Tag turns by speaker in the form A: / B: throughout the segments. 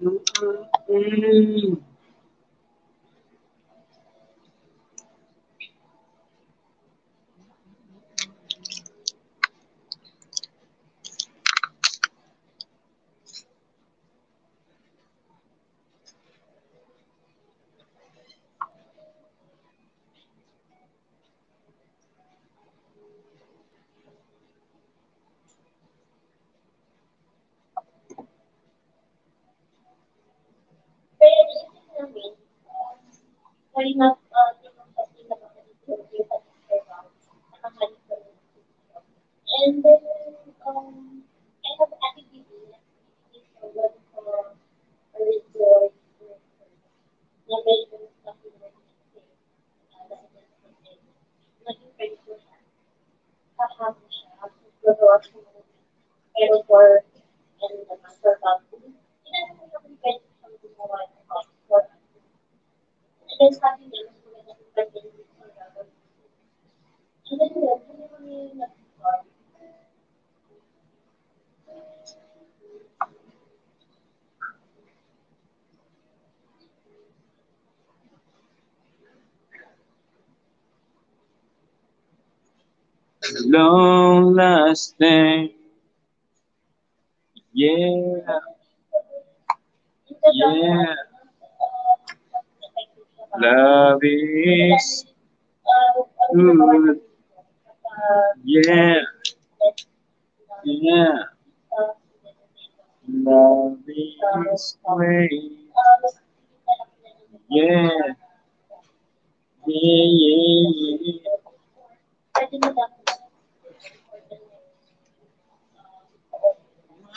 A: Mm-mm.
B: Pero
A: Long lasting. Yeah. Yeah. Love is good. Yeah. Yeah. Love is great. Yeah. Yeah, yeah, yeah.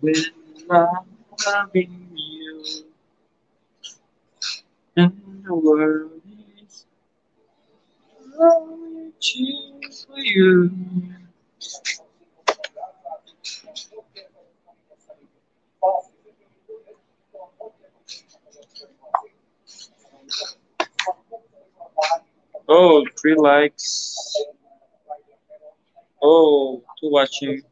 A: When loving you and the world is reaching for you. Oh, three likes. Oh, two watching.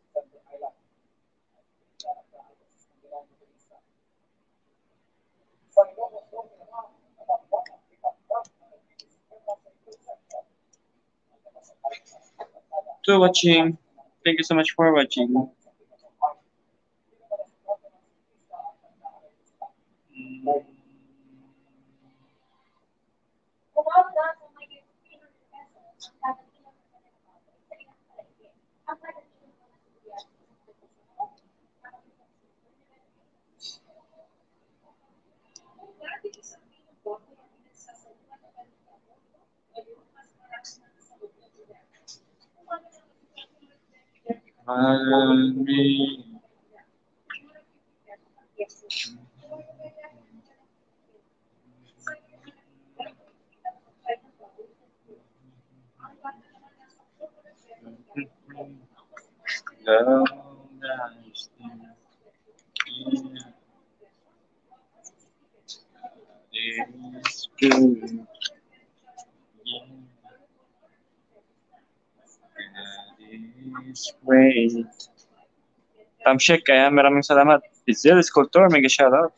A: Two watching. Thank you so much for watching. Almin. Thank you. God is great. Tamshik, kaya maraming salamat. Izel Sculptor, mega shoutout.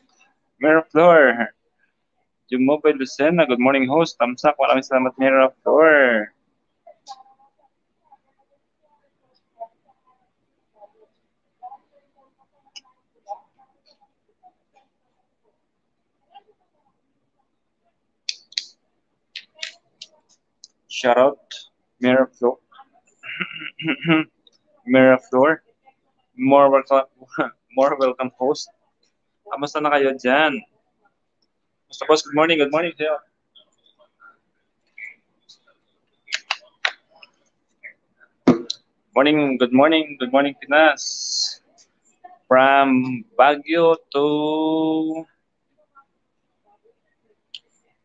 A: Mirror Floor. Jumobay Lucena, good morning host. Tamsak, maraming salamat Mirror Floor. Shoutout Mirror Floor. Miraflor. More welcome, more welcome host. Kamusta na kayo dyan? Mr. Boss, good morning. Good morning sa'yo. Morning, good morning, good morning Pinas. From Baguio to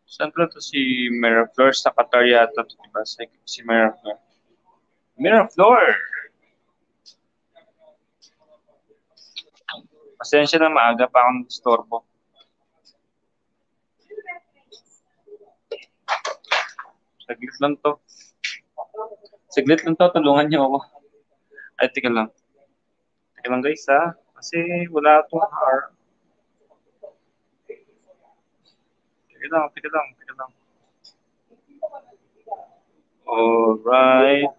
A: Saan to si Miraflor? Sa Qatar yata to? Si, si Miraflor. Miraflor! Pasensya na maaga pa akong disturbo. Saglit lang to. Saglit lang to, tulungan niyo ako. Ay, tika lang. Tika lang guys ha. Kasi wala itong car. Tika lang, tika lang, tika lang. Alright.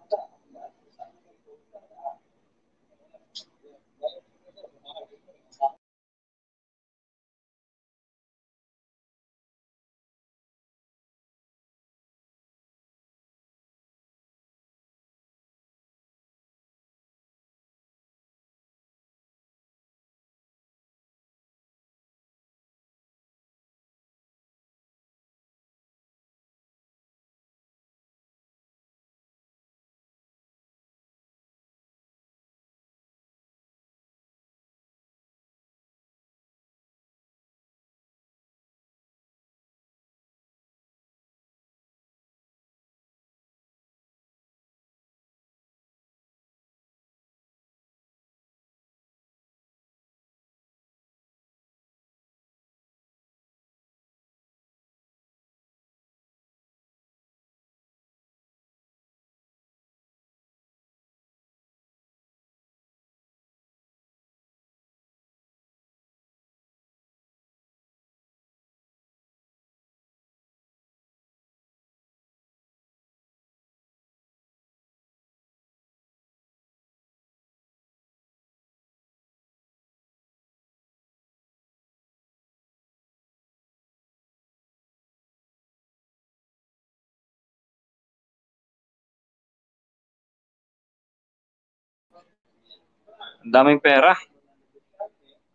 A: Ang daming pera.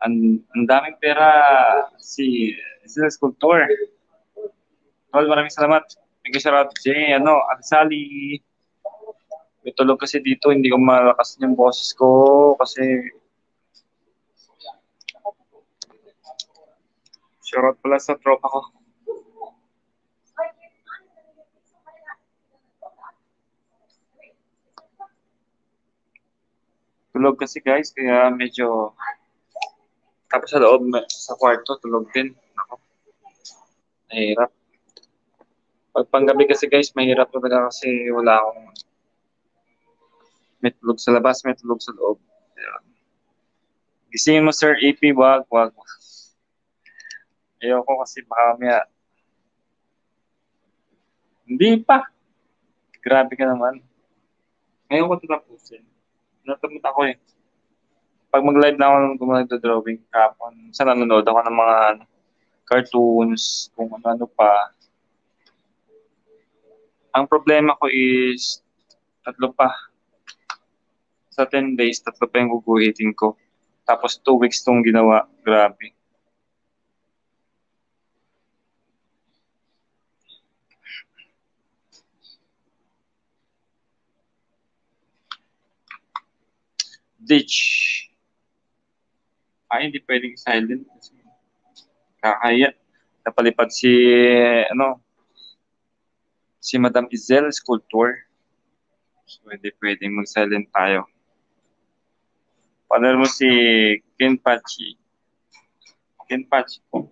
A: Ang, ang daming pera si Zil Sculptor. Tol, maraming salamat. Thank you, Sarah J. Ano, Agsali. May tulog kasi dito, hindi ko malakas yung boses ko kasi Shoutout pala sa tropa ko. Tulog kasi guys, kaya medyo tapos sa loob, sa kwarto, tulog din. Ako. Mahirap. Pag panggabi kasi guys, mahirap talaga kasi wala akong may tulog sa labas, may tulog sa loob. Ayan. Gisingin mo sir, AP, wag, wag. Ayoko kasi baka maya. Hindi pa. Grabe ka naman. Ngayon ko tatapusin. Natamot ako eh. Pag mag-live na ako kung nagdo-drawing kapon, sa nanonood ako ng mga ano, cartoons, kung ano-ano pa. Ang problema ko is tatlo pa. Sa 10 days, tatlo pa yung guguhitin ko. Tapos 2 weeks tong ginawa. Grabe. Ditch. Ay, hindi pwedeng silent kasi kakaya. Napalipad si, ano, si Madam Izel Sculptor. So, hindi pwedeng mag-silent tayo. Paano mo si Ken Pachi? Ken Pachi po.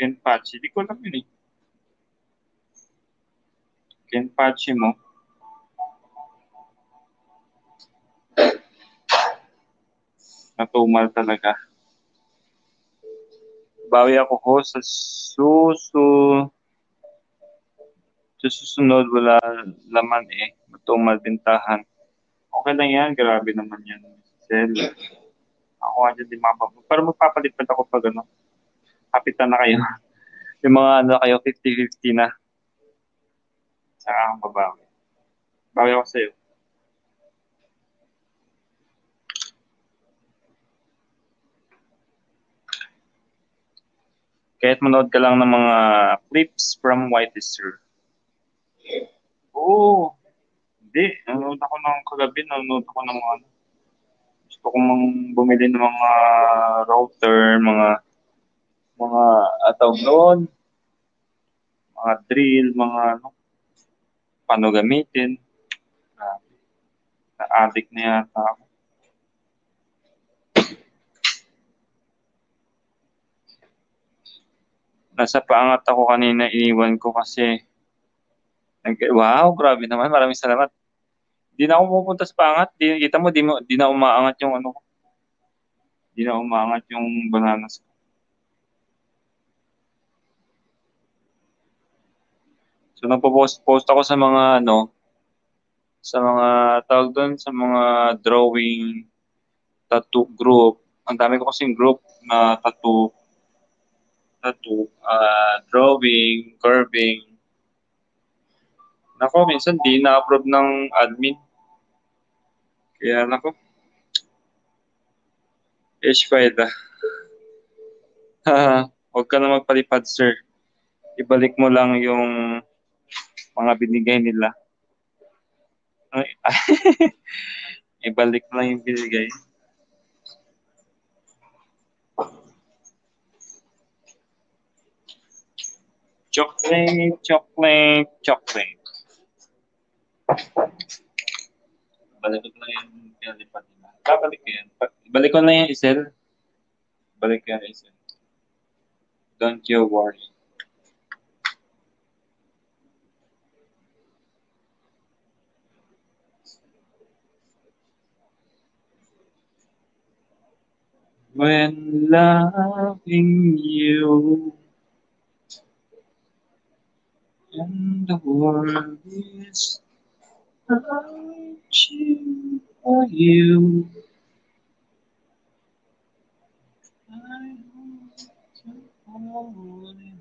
A: Ken Pachi. Di ko alam yun eh. Ken Pachi mo. Natumal talaga. Bawi ako ho sa susu sa susunod wala laman eh. Matumal bintahan. Okay lang yan. Grabe naman yan. Sel. Ako nga dyan di mapapag. Pero magpapalipat ako pag ano. Kapitan na kayo. Yung mga ano kayo, 50-50 na. Sa ang babawi. Bawi ako sa'yo. Kahit manood ka lang ng mga clips from White Easter. Oo. Hindi. Nanonood ako ng kagabi. Nanonood ako ng mga ano. Gusto ko mang bumili ng mga router, mga mga atawag noon, mga drill, mga ano, paano gamitin. Na-addict na yata ako. Nasa paangat ako kanina, iniwan ko kasi wow, grabe naman. Maraming salamat. Di na ako pupunta sa pangat. Di, kita mo, di, mo, di na umaangat yung ano ko. Di na umaangat yung bananas ko. So, nagpo-post-post ako sa mga, ano, sa mga, tawag doon, sa mga drawing, tattoo group. Ang dami ko kasing group na tattoo, tattoo, uh, drawing, curving. Nako, minsan di na-approve ng admin. Kaya nako. Ish faida. Huwag ka na magpalipad, sir. Ibalik mo lang yung mga binigay nila. Ibalik lang yung binigay. Chocolate, chocolate, chocolate. Balik ko lang yung pinalipat nila. Babalik ko yan. Ibalik ko lang yung isel. Balik ko yung isel. Don't you worry. When loving you and the world is searching for you. I want to hold it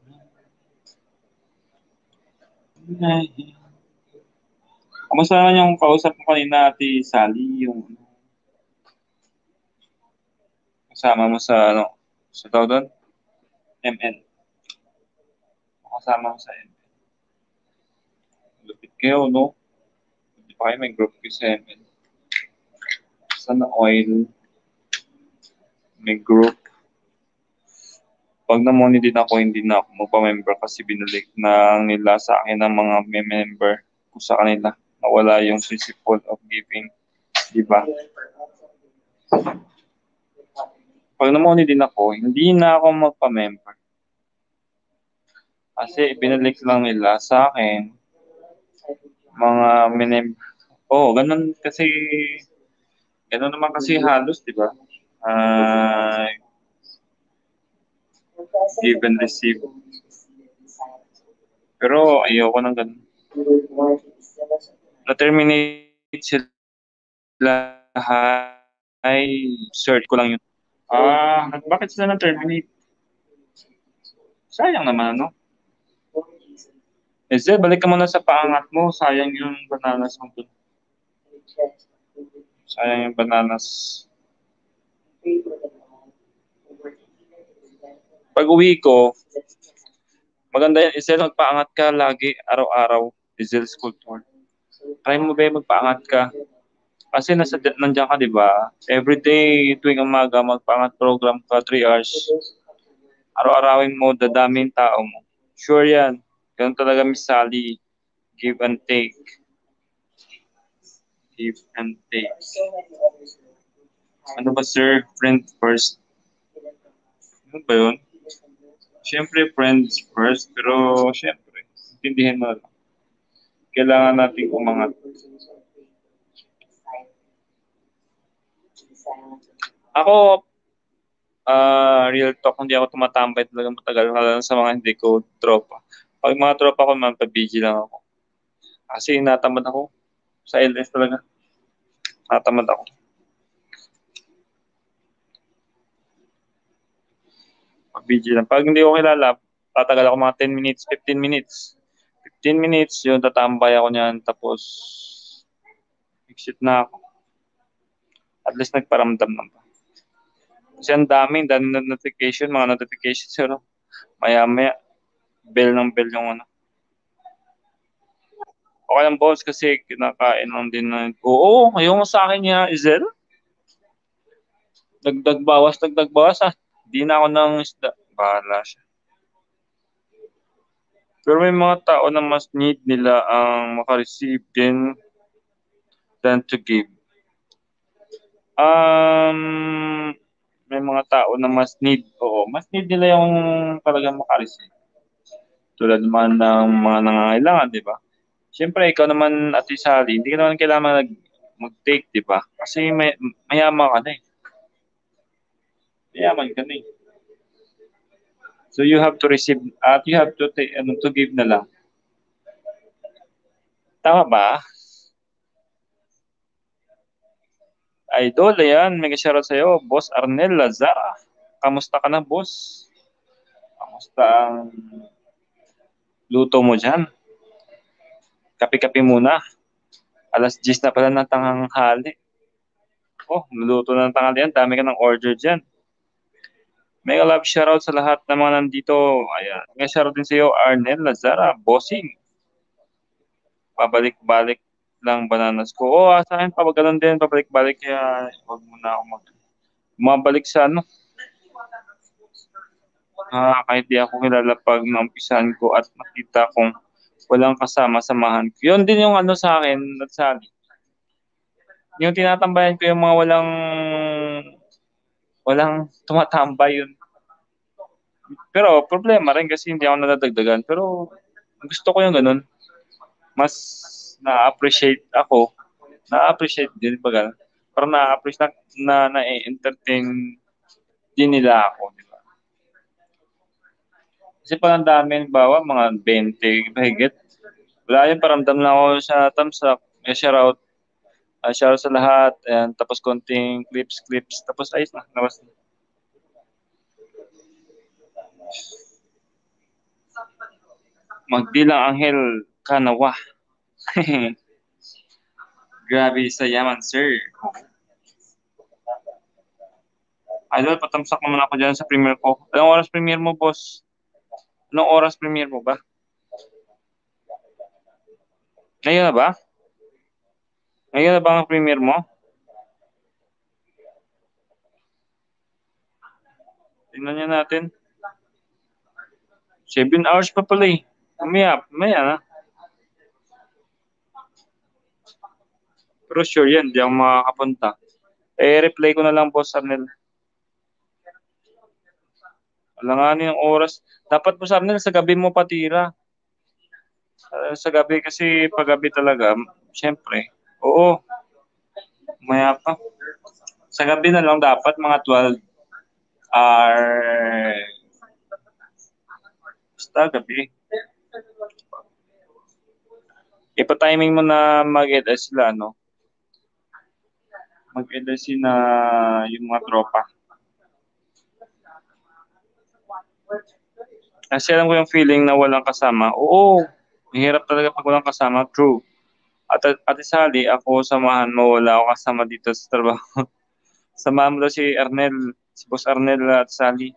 A: Kamusta naman yung kausap mo kanina, Ate Sally, yung kasama mo sa, ano, sa tawag doon? MN. Kasama mo sa MN. Kayo, no? Hindi pa kayo may group kayo sa MN. Sana oil. May group. Pag na-money din ako, hindi na ako magpa-member kasi binulik na nila sa akin ng mga member ko sa kanila. Nawala yung principle of giving. Diba? Pag na-money din ako, hindi na ako magpa-member. Kasi ibinalik lang nila sa akin mga minem oh ganun kasi ganun naman kasi halos di ba? Uh, give and receive. Pero ayoko nang ganun. Na-terminate sila ay search ko lang yun. Ah bakit sila na-terminate? Sayang naman ano Ezel, balik ka muna sa paangat mo. Sayang yung bananas mo. Sayang yung bananas. Pag uwi ko, maganda yan. Ezel, magpaangat ka lagi, araw-araw. Ezel Sculptor. Try mo ba magpaangat ka? Kasi nasa, nandiyan ka, di ba? Every day, tuwing umaga, magpaangat program ka, 3 hours. Araw-arawin mo, dadaming tao mo. Sure yan. Ganun talaga Miss Sally. Give and take. Give and take. Ano ba sir? Friend first. Ano ba yun? Siyempre friends first. Pero siyempre, intindihin mo lang. Kailangan natin umangat. Ako, uh, real talk, hindi ako tumatambay talaga matagal lang sa mga hindi ko tropa. Pag mga tropa ko, man, pa-BG lang ako. Kasi natamad ako. Sa LS talaga. Natamad ako. Pag-BG lang. Pag hindi ko kilala, tatagal ako mga 10 minutes, 15 minutes. 15 minutes, yun, tatambay ako niyan. Tapos, Exit na ako. At least nagparamdam naman. Kasi ang daming, dami na notification, mga notifications, pero maya-maya, bell ng bell yung ano. Okay lang boss kasi kinakain lang din na. Oo, yung sa akin niya, Izel. Dagdag bawas, dagdag bawas ah. Hindi na ako ng isda. Bahala siya. Pero may mga tao na mas need nila ang makareceive din than to give. Um, may mga tao na mas need, oo, mas need nila yung talagang makareceive. Tulad naman ng mga nangangailangan, di ba? Siyempre, ikaw naman, Ate Sally, hindi ka naman kailangan nag, mag-take, di ba? Kasi may, mayaman ka na eh. Mayaman ka na eh. So you have to receive, at you have to, take, ano, to give na lang. Tama ba? Idol, ayan, may shoutout sa'yo, Boss Arnel Lazara. Kamusta ka na, boss? Kamusta ang luto mo dyan? Kapi-kapi muna. Alas 10 na pala ng tanghali. Oh, luluto na ng tanghali yan. Dami ka ng order dyan. Mega love shoutout sa lahat ng mga nandito. Ayan. Mega shoutout din sa iyo, Arnel Lazara, bossing. Pabalik-balik lang bananas ko. Oh, sa akin pa ganun din, pabalik-balik kaya wag mo na ako mag mabalik sa ano. Ah, kahit di ako kilala pag naumpisahan ko at nakita kong walang kasama samahan ko. Yun din yung ano sa akin, at sa Yung tinatambayan ko yung mga walang walang tumatambay yun. Pero problema rin kasi hindi ako nadadagdagan. Pero gusto ko yung ganun. Mas na-appreciate ako, na-appreciate din ba Para na-appreciate na, na, na-entertain din nila ako, di? Kasi pag ang dami, bawa, mga 20, mahigit. Wala yun, paramdam na ako sa up. May shoutout. Uh, shoutout sa lahat. And tapos konting clips, clips. Tapos ayos na, labas na. Magdilang Angel Kanawa. Grabe sa yaman, sir. Idol, patamsak naman ako dyan sa premiere ko. Anong oras premiere mo, boss? Anong oras premiere mo ba? Ngayon na ba? Ngayon na ba ang premiere mo? Tingnan niya natin. 7 hours pa pala eh. Mamaya, mamaya na. Pero sure yan, di ako makakapunta. Eh, reply ko na lang, Boss Arnel. Alanganin yung oras. Dapat, Boss Arnel, sa gabi mo patira. Uh, sa gabi kasi pag gabi talaga, syempre, oo, maya pa. Sa gabi na lang dapat mga 12 hour basta gabi. Ipa-timing mo na mag-edit sila, no? mag-LC na yung mga tropa. Kasi alam ko yung feeling na walang kasama. Oo, mahirap talaga pag walang kasama. True. At Ate Sally, ako samahan mo, wala ako kasama dito sa trabaho. samahan mo daw si Arnel, si Boss Arnel at Sally.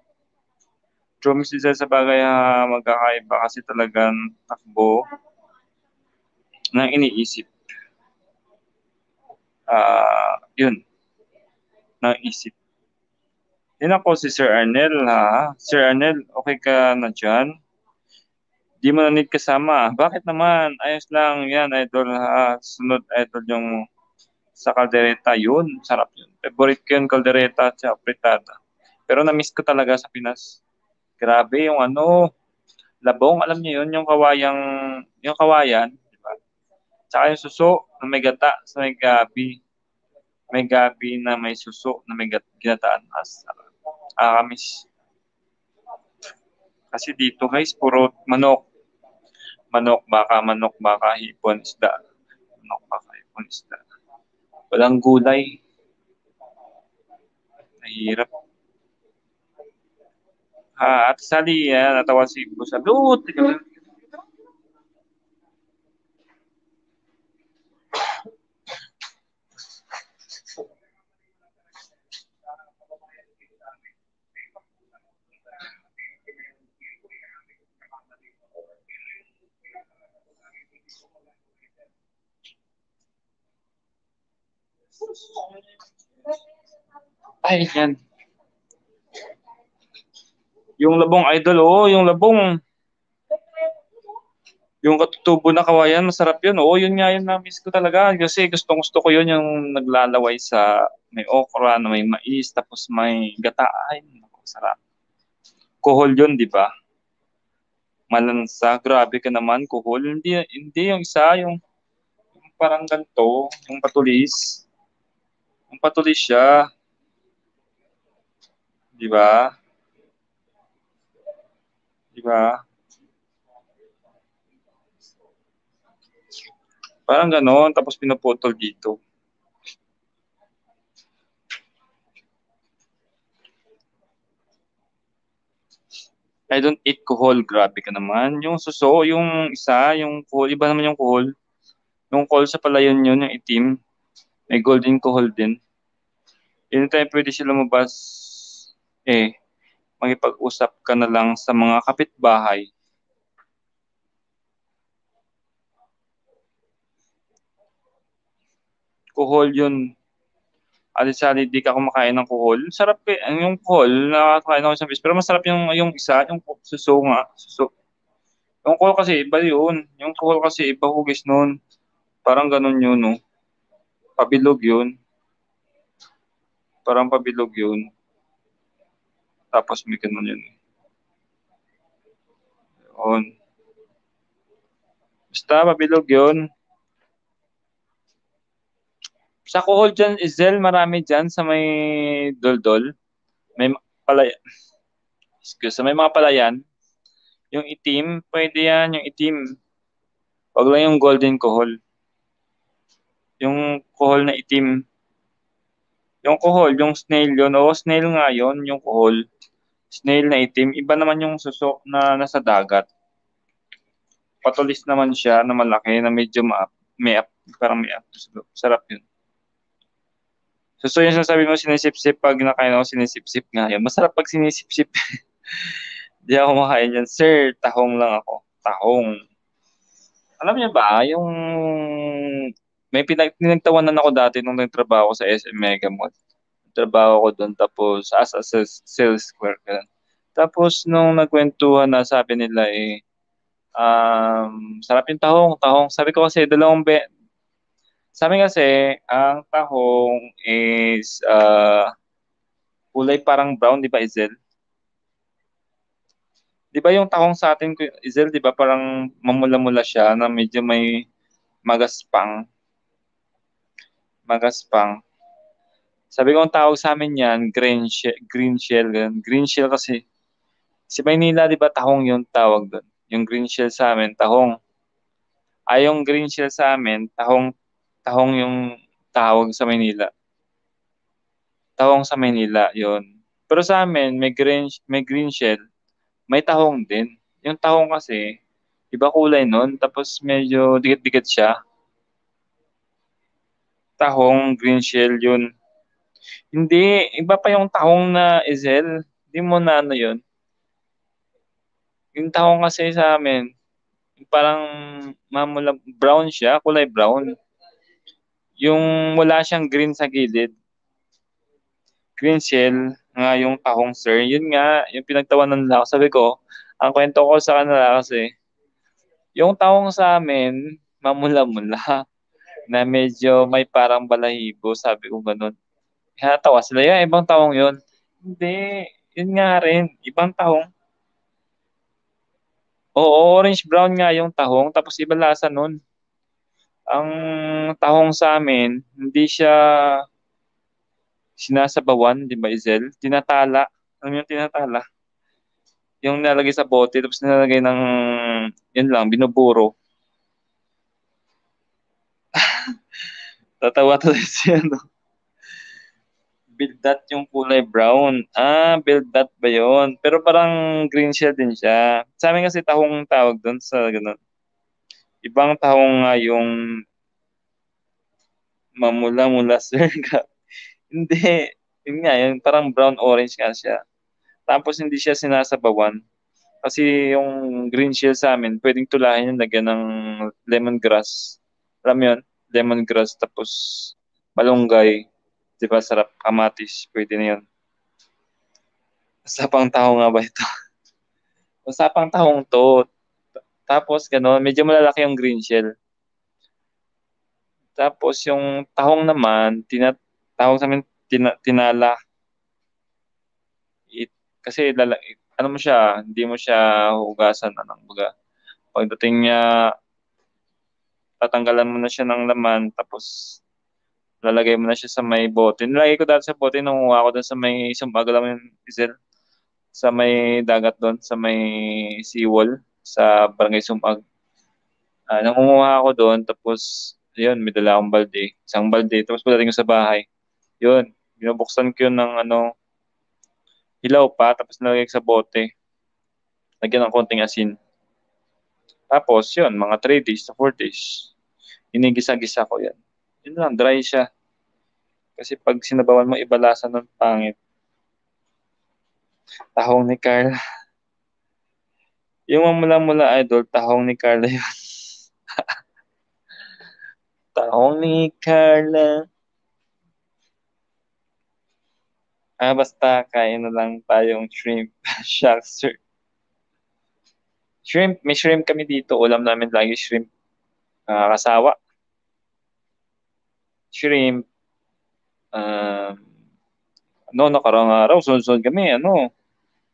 A: True, Miss Lisa, sa bagay ha, magkakaiba kasi talagang takbo ng iniisip uh, yun, naisip. Yan ako si Sir Arnel ha. Sir Arnel, okay ka na dyan? Di mo na need kasama. Bakit naman? Ayos lang yan, idol ha. Sunod idol yung sa kaldereta. Yun, sarap yun. Favorite ko yung kaldereta at fritada. Pero na-miss ko talaga sa Pinas. Grabe yung ano, labong, alam niyo yun, yung kawayang, yung kawayan, Tsaka yung suso na may gata sa may gabi. May gabi na may suso na may ginataan. As, akamis. Kasi dito guys, puro manok. Manok, baka, manok, baka, hipon, isda. Manok, baka, hipon, isda. Walang gulay. Nahirap. Ha, at sali, yan, natawa si Busa. Oh, Ay, yan. Yung labong idol, oo, yung labong. Yung katutubo na kawayan, masarap yun. Oo, yun nga yun na-miss ko talaga. Kasi gustong gusto ko yun yung naglalaway sa may okra, na may mais, tapos may gata. Ay, sarap. Kuhol yun, di ba? Malansa, grabe ka naman, kuhol. Hindi, hindi yung isa, yung, yung parang ganito, yung patulis. Yung patulis siya. Di ba? Di ba? Parang ganon, tapos pinuputol dito. I don't eat kuhol. Grabe ka naman. Yung suso, yung isa, yung kuhol, iba naman yung kuhol. Yung kuhol sa palayon yun, yung itim. May golden kuhol din. Tayo pwede sila lumabas eh, makipag-usap ka na lang sa mga kapitbahay. Kuhol yun. Alisali, di ka kumakain ng kuhol. Sarap eh. Yung kuhol, nakakain ako sa fish. Pero masarap yung, yung isa, yung suso nga. Suso. Yung kuhol kasi iba yun. Yung kuhol kasi iba hugis nun. Parang ganun yun, no? Pabilog yun. Parang pabilog yun. Tapos may ganun yun. Yun. Basta pabilog yun. Sa kuhol dyan, Izel, marami dyan sa may doldol. May palay excuse, may mga palayan. Yung itim, pwede yan, yung itim. Wag lang yung golden kuhol. Yung kuhol na itim. Yung kuhol, yung snail yun. O, snail nga yun, yung kuhol. Snail na itim. Iba naman yung susok na nasa dagat. Patulis naman siya na malaki, na medyo ma may up, parang may up. Sarap yun. So, so yung sinasabi mo, sinisip-sip, pag nakain ako, sinisip-sip nga yun. Masarap pag sinisip-sip. Hindi ako makain yan. Sir, tahong lang ako. Tahong. Alam niyo ba, yung may pinag pinagtawanan ako dati nung nagtrabaho ko sa SM Mega Mall. Trabaho ko doon tapos as a sales worker. Tapos nung nagkwentuhan na sabi nila eh um, sarap yung tahong, tahong. Sabi ko kasi dalawang be sabi kasi, ang tahong is uh, kulay parang brown, di ba, Izel? Di ba yung tahong sa atin, Izel, di ba parang mamula-mula siya na medyo may magaspang. Magaspang. Sabi ko, ang tawag sa amin yan, green shell. Green shell, green shell kasi. Si Maynila, di ba, tahong yung tawag doon. Yung green shell sa amin, tahong. Ay, yung green shell sa amin, tahong tahong yung tawag sa Maynila. Tahong sa Maynila, yon. Pero sa amin, may green, may green shell, may tahong din. Yung tahong kasi, iba kulay nun, tapos medyo dikit-dikit siya. Tahong, green shell, yun. Hindi, iba pa yung tahong na Ezel. Hindi mo na ano yun. Yung tahong kasi sa amin, parang mamula, brown siya, kulay brown yung wala siyang green sa gilid. Green shell, nga yung tahong sir. Yun nga, yung pinagtawanan nila ako. Sabi ko, ang kwento ko sa kanila kasi, yung tahong sa amin, mamula-mula, na medyo may parang balahibo, sabi ko ganun. Kaya tawa sila, yung ibang tahong yun. Hindi, yun nga rin, ibang tahong. Oo, orange-brown nga yung tahong, tapos iba lasa nun ang tahong sa amin, hindi siya sinasabawan, di ba, Izel? Tinatala. Ano yung tinatala? Yung nalagay sa bote, tapos nilalagay ng, yun lang, binuburo. Tatawa to si ano. Bildat yung kulay brown. Ah, bildat ba yon? Pero parang green shell din siya. Sa amin kasi tahong tawag doon sa ganun ibang taong nga yung mamula-mula sir hindi, yun nga, yung parang brown-orange nga siya. Tapos hindi siya sinasabawan. Kasi yung green shell sa amin, pwedeng tulahin yung lagyan ng lemongrass. Alam mo yun? Lemongrass. Tapos malunggay, di ba sarap, kamatis, pwede na yun. Usapang taho nga ba ito? Usapang tahong to. Tapos gano'n, medyo malalaki yung green shell. Tapos yung tahong naman, tinat tawag sa amin tina, tinala. It, kasi lala, ano mo siya, hindi mo siya hugasan anong baga. Pagdating niya tatanggalan mo na siya ng laman tapos lalagay mo na siya sa may bote. Nilagay ko dati sa bote nung ako doon sa may sumbaga lang yung diesel sa may dagat doon, sa may seawall sa Barangay Sumag. Uh, nangunguha ako doon, tapos, yun, may dala akong balde. Isang balde, tapos pagdating ko sa bahay, yun, binubuksan ko yun ng ano, hilaw pa, tapos nalagay sa bote. Lagyan ng konting asin. Tapos, yun, mga 3 days to 4 days. Inigisa-gisa ko yan. Yun lang, dry siya. Kasi pag sinabawan mo, ibalasan ng pangit. Tahong ni Carla. Yung mamula-mula idol, tahong ni Carla yun. tahong ni Carla. Ah, basta kain na lang tayong shrimp. Shucks, sir. Shrimp, may shrimp kami dito. Ulam namin lagi shrimp. Uh, kasawa. Shrimp. Um, ano, nakarang araw, sunod-sunod kami, ano,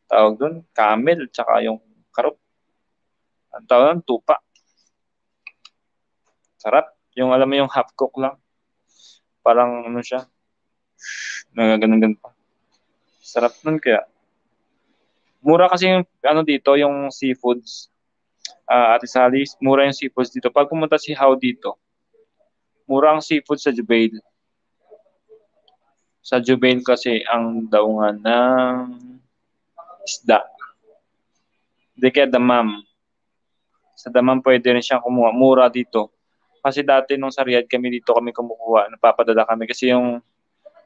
A: tawag doon, camel, tsaka yung karot. Ang tawag doon, tupa. Sarap. Yung alam mo yung half cook lang. Parang ano siya, nagaganon pa. Sarap nun kaya. Mura kasi yung ano dito, yung seafoods. Uh, Ate Sally, mura yung seafoods dito. Pag pumunta si How dito, mura ang seafood sa Jubail sa Jubail kasi ang daungan ng isda. Hindi kaya damam. Sa damam pwede rin siyang kumuha. Mura dito. Kasi dati nung sa Riyadh kami dito kami kumukuha. Napapadala kami kasi yung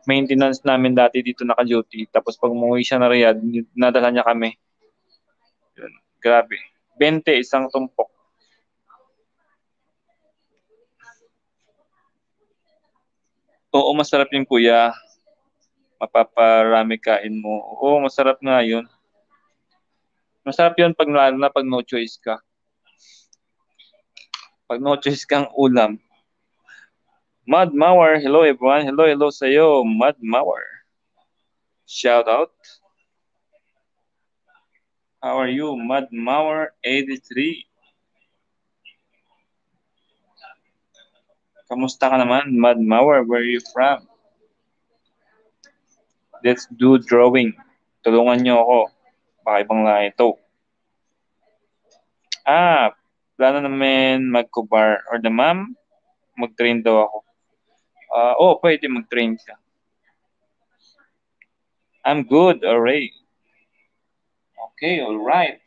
A: maintenance namin dati dito naka-duty. Tapos pag umuwi siya na Riyadh, nadala niya kami. Yun. Grabe. 20 isang tumpok. Oo, masarap yung kuya mapaparami kain mo. Oo, masarap nga yun. Masarap yun pag lalo na pag no choice ka. Pag no choice kang ulam. Mad Mauer, hello everyone. Hello, hello sa iyo, Mad Mauer. Shout out. How are you, Mad Mauer 83? Kamusta ka naman, Mad Mauer? Where are you from? Let's do drawing. Tulungan niyo ako. Baka ibang lahi ito. Ah, plano namin mag-kubar or the ma'am, mag-train daw ako. Uh, oh, pwede mag-train ka. I'm good, alright. Okay, alright.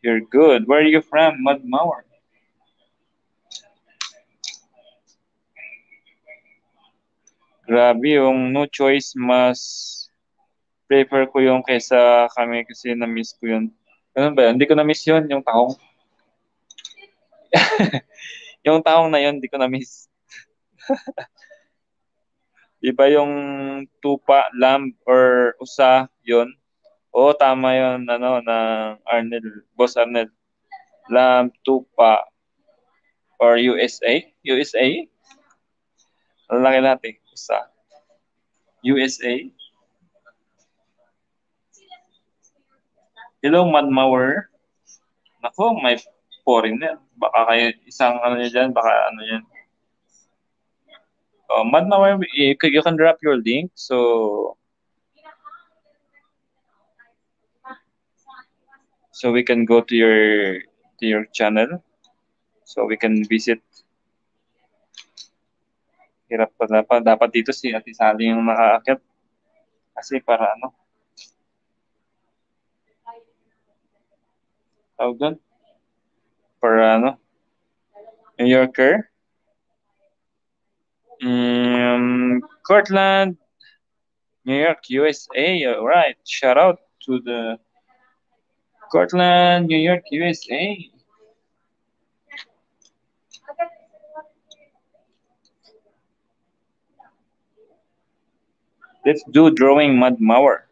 A: You're good. Where are you from, Mudmower? Grabe yung no choice mas prefer ko yung kaysa kami kasi na-miss ko yun. Ganun ba? Hindi ko na-miss yun, yung taong. yung taong na yun, hindi ko na-miss. Iba yung tupa, lamb, or usa, yun. Oo, tama yun, ano, ng Arnel, Boss Arnel. Lamb, tupa, or USA? USA? Ang laki natin, usa. USA? Hello, Manmauer. Nako, may foreigner. Baka kayo isang ano dyan, baka ano yan. Uh, Manmauer, you can, you can drop your link. So, so we can go to your to your channel. So we can visit. Hirap pa dapat, dapat dito si Ate Sally yung nakaakyat. Kasi para ano, tawag doon? Para ano? New Yorker? Um, Cortland, New York, USA. All right. Shout out to the Cortland, New York, USA. Let's do drawing Mud Mower.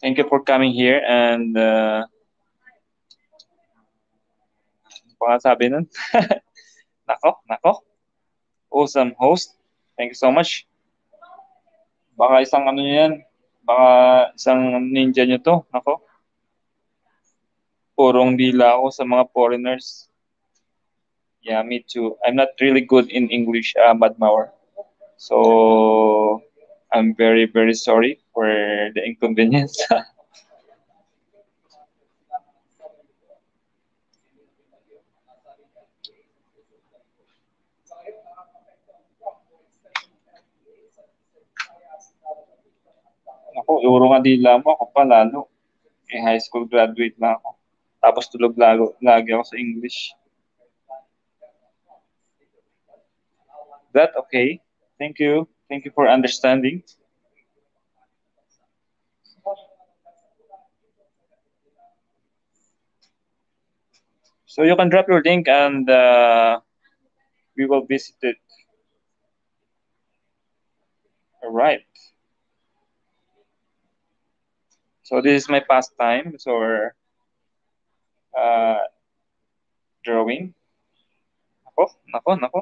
A: Thank you for coming here and uh, ano sabi nako, nako. Awesome host. Thank you so much. Baka isang ano yan, baka isang ninja nyo to. Nako. Purong dila ako sa mga foreigners. Yeah, me too. I'm not really good in English, uh, Madmauer. So, I'm very, very sorry for the inconvenience. Ako, euro nga mo, ako pa lalo. Eh, high school graduate na ako. Tapos tulog lago, lagi ako sa English. That okay? Thank you. Thank you for understanding. So you can drop your link and uh, we will visit it. All right. So this is my pastime, so uh, drawing. Nako, nako, nako.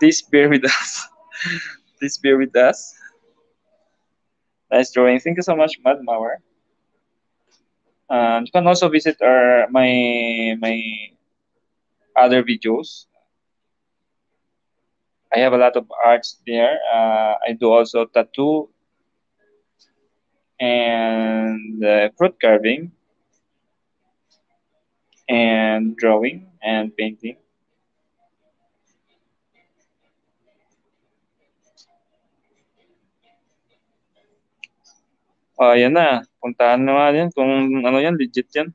A: Please bear with us. Please bear with us. Nice drawing. Thank you so much, Mad Mauer. And you can also visit our my my other videos. I have a lot of arts there. Uh, I do also tattoo and uh, fruit carving and drawing and painting. Ờ, oh, yan à, na. Puntahan na nga yan kung ano yan, legit yan.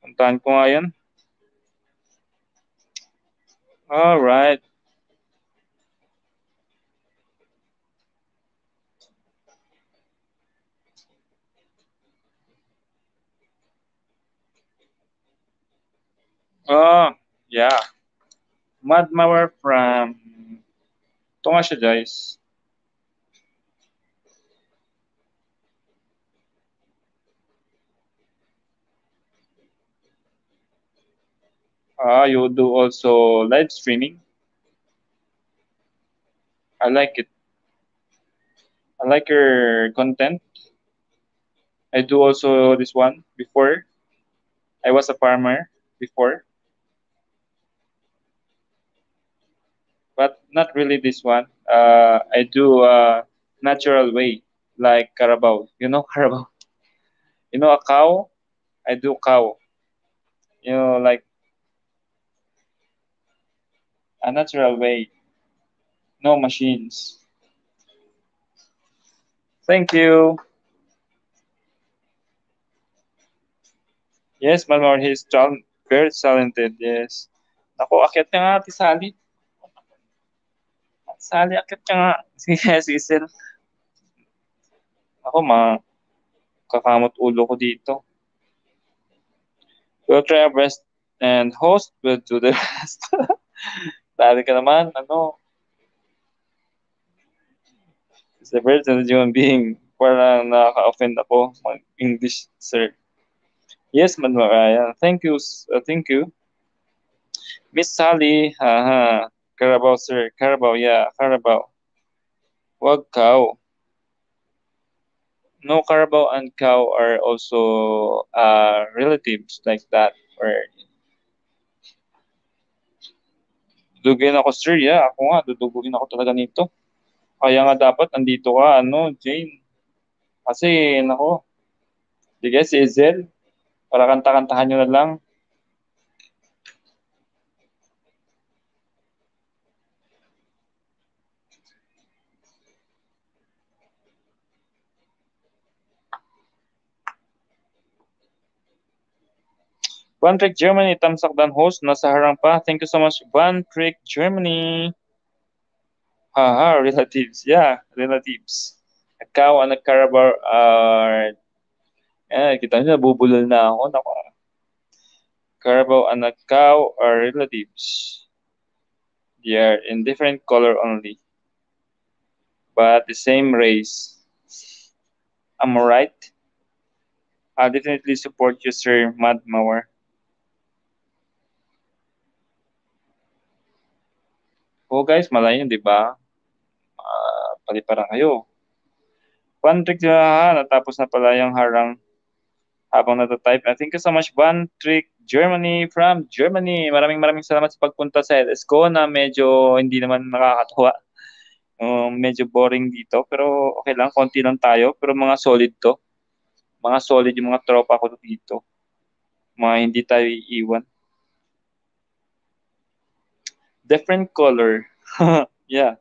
A: Puntahan ko nga yan. Alright. Oh, yeah. Mad Mauer from... Guys. Ah, you do also live streaming. I like it. I like your content. I do also this one before. I was a farmer before. But not really this one. Uh, I do a natural way, like Carabao. You know Carabao? You know a cow? I do cow. You know, like a natural way. No machines. Thank you. Yes, Malmar, he's very talented, yes. Ako, akit ka nga, Ate Sally, akit ka nga. Sige, Cecil. Ako, ma, kakamot ulo ko dito. We'll try our best and host will do the rest. Dali ka naman, ano. It's a very human being. Parang nakaka-offend ako mag-English, sir. Yes, Madam Ryan. Thank you. Uh, thank you. Miss Sally. Haha. Carabao, sir. Carabao, yeah. Carabao. Wag cow. No, Carabao and cow are also uh, relatives like that. Or dudugin ako, sir. Yeah, ako nga. Dudugin ako talaga nito. Kaya nga dapat andito ka, ano, Jane. Kasi, nako. Sige, si Ezel. Para kanta-kantahan nyo na lang. One Trick Germany, Tamsakdan host, nasa harang pa. Thank you so much, One Trick Germany. Haha, relatives. Yeah, relatives. A cow and a carabao are eh, kita nyo, nabubulol na ako. Nako. Carabao and a cow are relatives. They are in different color only. but the same race. Am I right? I'll definitely support you, Sir Mad Mauer. Oh guys, malayo, di ba? Uh, paliparan kayo. One trick na natapos na pala yung harang habang natatype. Uh, thank you so much, One Trick Germany from Germany. Maraming maraming salamat sa pagpunta sa LS ko na medyo hindi naman nakakatuwa. Um, medyo boring dito pero okay lang, konti lang tayo pero mga solid to. Mga solid yung mga tropa ko dito. Mga hindi tayo iiwan. Different color. yeah.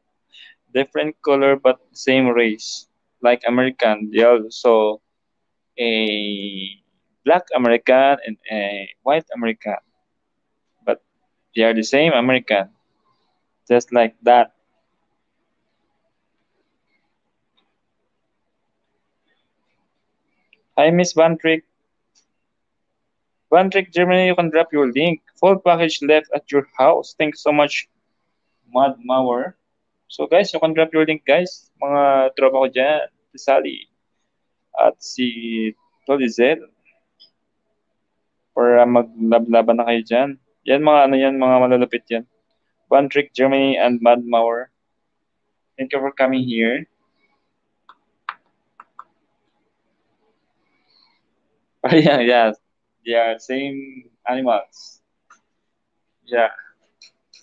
A: Different color but same race. Like American, they also a black American and a white American. But they are the same American. Just like that. Hi, Miss Van Trick. Van Trick Germany, you can drop your link. Full package left at your house. Thanks so much, Mad Mauer. So guys, you can drop your link guys. Mga tropa ko dyan. Sally. At si Tolizel. Uh, maglablaban na kayo dyan. Yan mga ano yan, mga malalupit yan. One Trick Germany and Mad Mauer. Thank you for coming here. yeah, yeah. Yeah, same animals. Yeah.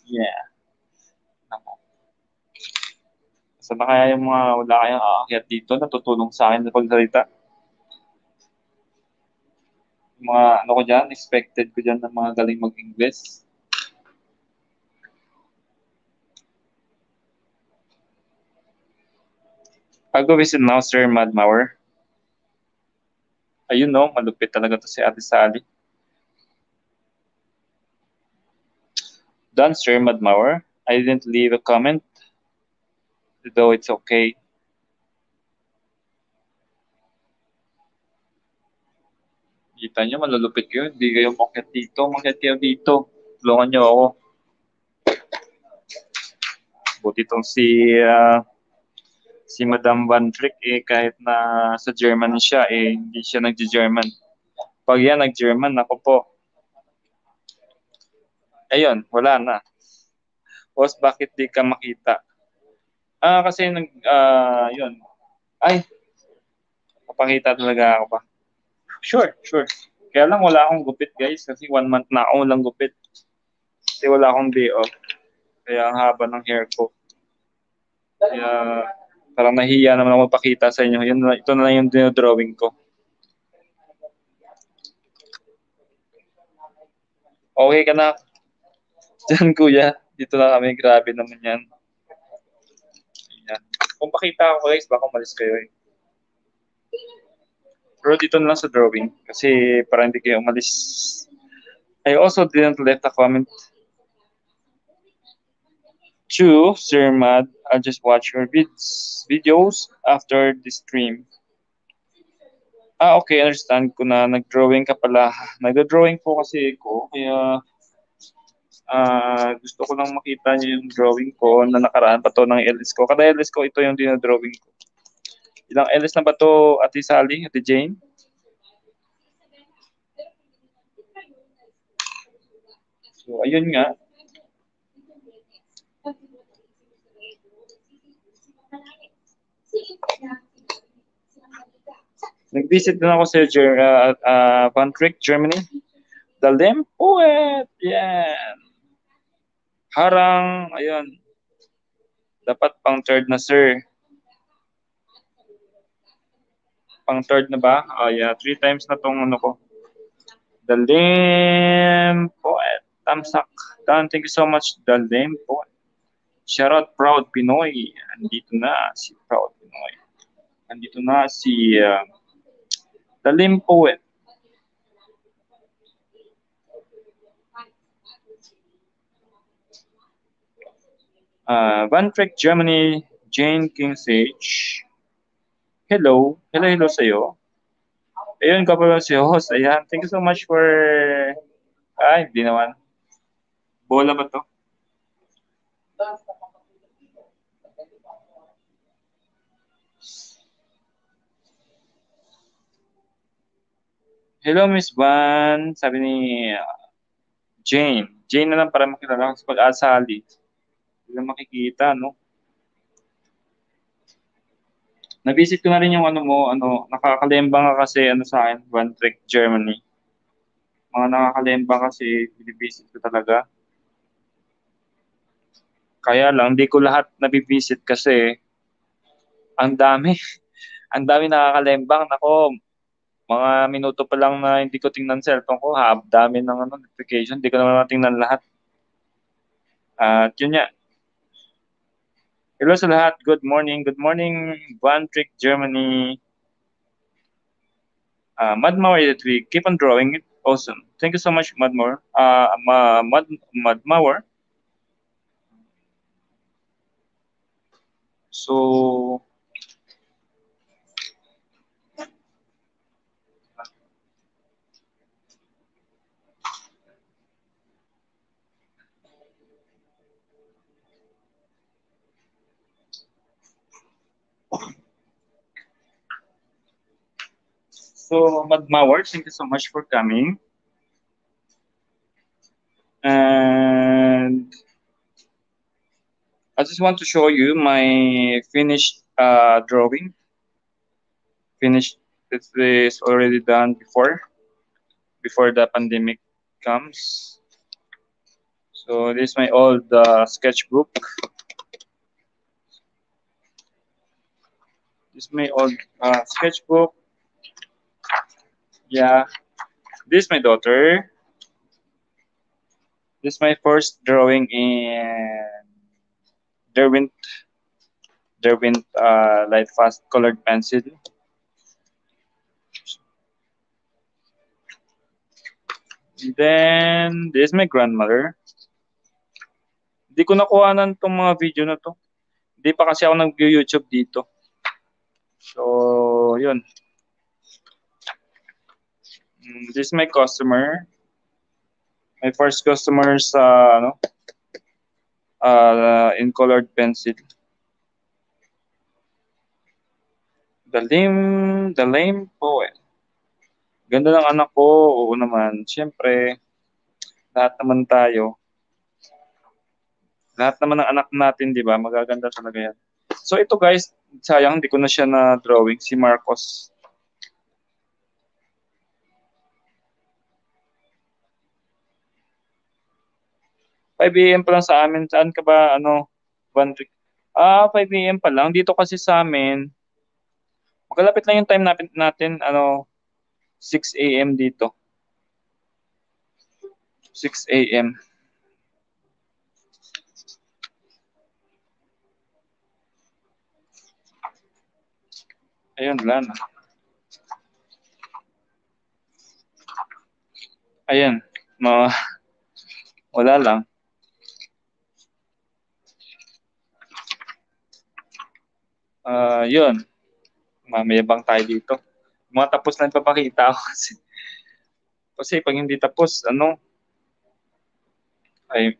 A: Yeah. Saan na kaya yung mga wala kayong aakyat dito na tutulong sa akin sa pagsalita? Yung mga ano ko dyan, expected ko dyan ng mga galing mag-English. I'll go visit now, Sir Mad Mauer. Ayun no, malupit talaga to si Ate Sally. Done, Sir Mad Mauer. I didn't leave a comment, though it's okay. Kita nyo, malulupit kayo. Hindi kayo makyat dito. Makyat kayo dito. Tulungan nyo ako. Buti itong si uh, si Madam Van Trick eh kahit na sa German siya eh hindi siya nagje-German. Pag yan nag-German ako po. Ayun, wala na. Boss, bakit di ka makita? Ah, kasi nag uh, yun. Ay. Papakita talaga ako pa. Sure, sure. Kaya lang wala akong gupit guys kasi one month na ako walang gupit. Kasi wala akong day off. Kaya ang haba ng hair ko. Kaya parang nahiya naman ako magpakita sa inyo. Yun, ito na lang yung dinodrawing ko. Okay ka na? Diyan kuya. Dito na kami. Grabe naman yan. Ayan. Kung pakita ako guys, baka umalis kayo eh. Pero dito na lang sa drawing kasi para hindi kayo umalis. I also didn't left a comment to Sir Mad. I'll just watch your vids, videos after the stream. Ah, okay. Understand ko na nag-drawing ka pala. Nag-drawing po kasi ko. Kaya uh, gusto ko lang makita niyo yung drawing ko na nakaraan pa to ng LS ko. Kada LS ko, ito yung dinadrawing ko. Ilang LS na ba to, Ate Sally, Ate Jane? So, ayun nga. Nag-visit din ako sa uh, uh, Van Trick, Germany. The Limp Poet! Yan! Harang, ayun. Dapat pang third na, sir. Pang third na ba? Oh, yeah. Three times na tong ano ko. Limp Poet. Tamsak. Dan, thank you so much. Limp Poet. Shout out Proud Pinoy. Andito na si Proud Pinoy. Andito na si uh, Limp Poet. Uh, Van Trick Germany, Jane Kingsage. Hello. Hello, hello sa'yo. Ayun, ka pala si host. Ayan, thank you so much for... Ay, hindi naman. Bola ba to? Hello, Miss Van. Sabi ni uh, Jane. Jane na lang para makilala sa pag-asali. Hindi na makikita, no? Na-visit ko na rin yung ano mo, ano, nakakalembang ka kasi ano sa akin, One Trick Germany. Mga nakakalembang kasi, binibisit ko talaga. Kaya lang, hindi ko lahat nabibisit kasi ang dami. ang dami nakakalembang. Nako, mga minuto pa lang na hindi ko tingnan cellphone ko, ha, dami ng ano, notification, hindi ko naman tingnan lahat. At yun nga, Hello sa lahat. Good morning. Good morning, One Trick Germany. Uh, Mudmower that we keep on drawing it. Awesome. Thank you so much, Mudmower. Uh, Mud Mudmower. So So, Madmawar, thank you so much for coming. And I just want to show you my finished uh, drawing. Finished, this is already done before, before the pandemic comes. So this is my old uh, sketchbook. This is my old uh, sketchbook. Yeah. This is my daughter. This is my first drawing in Derwent Derwent uh, light fast colored pencil. then, this is my grandmother. Hindi ko nakuhanan tong mga video na to. Hindi pa kasi ako nag-YouTube dito. So, yun. This is my customer. My first customer sa ano uh, in colored pencil. The lame, the lame poet. Ganda ng anak ko, oo naman. Siyempre, lahat naman tayo. Lahat naman ng anak natin, di ba? Magaganda talaga yan. So ito guys, sayang, hindi ko na siya na drawing. Si Marcos. 5 a.m. pa lang sa amin. Saan ka ba, ano, Bandrik? Ah, 5 a.m. pa lang. Dito kasi sa amin, magkalapit lang yung time natin, natin ano, 6 a.m. dito. 6 a.m. Ayun, wala na. Ayan, ma wala lang. Uh, yun, mamayabang tayo dito. Mga tapos na ipapakita ako kasi. Kasi pag hindi tapos, ano, ay,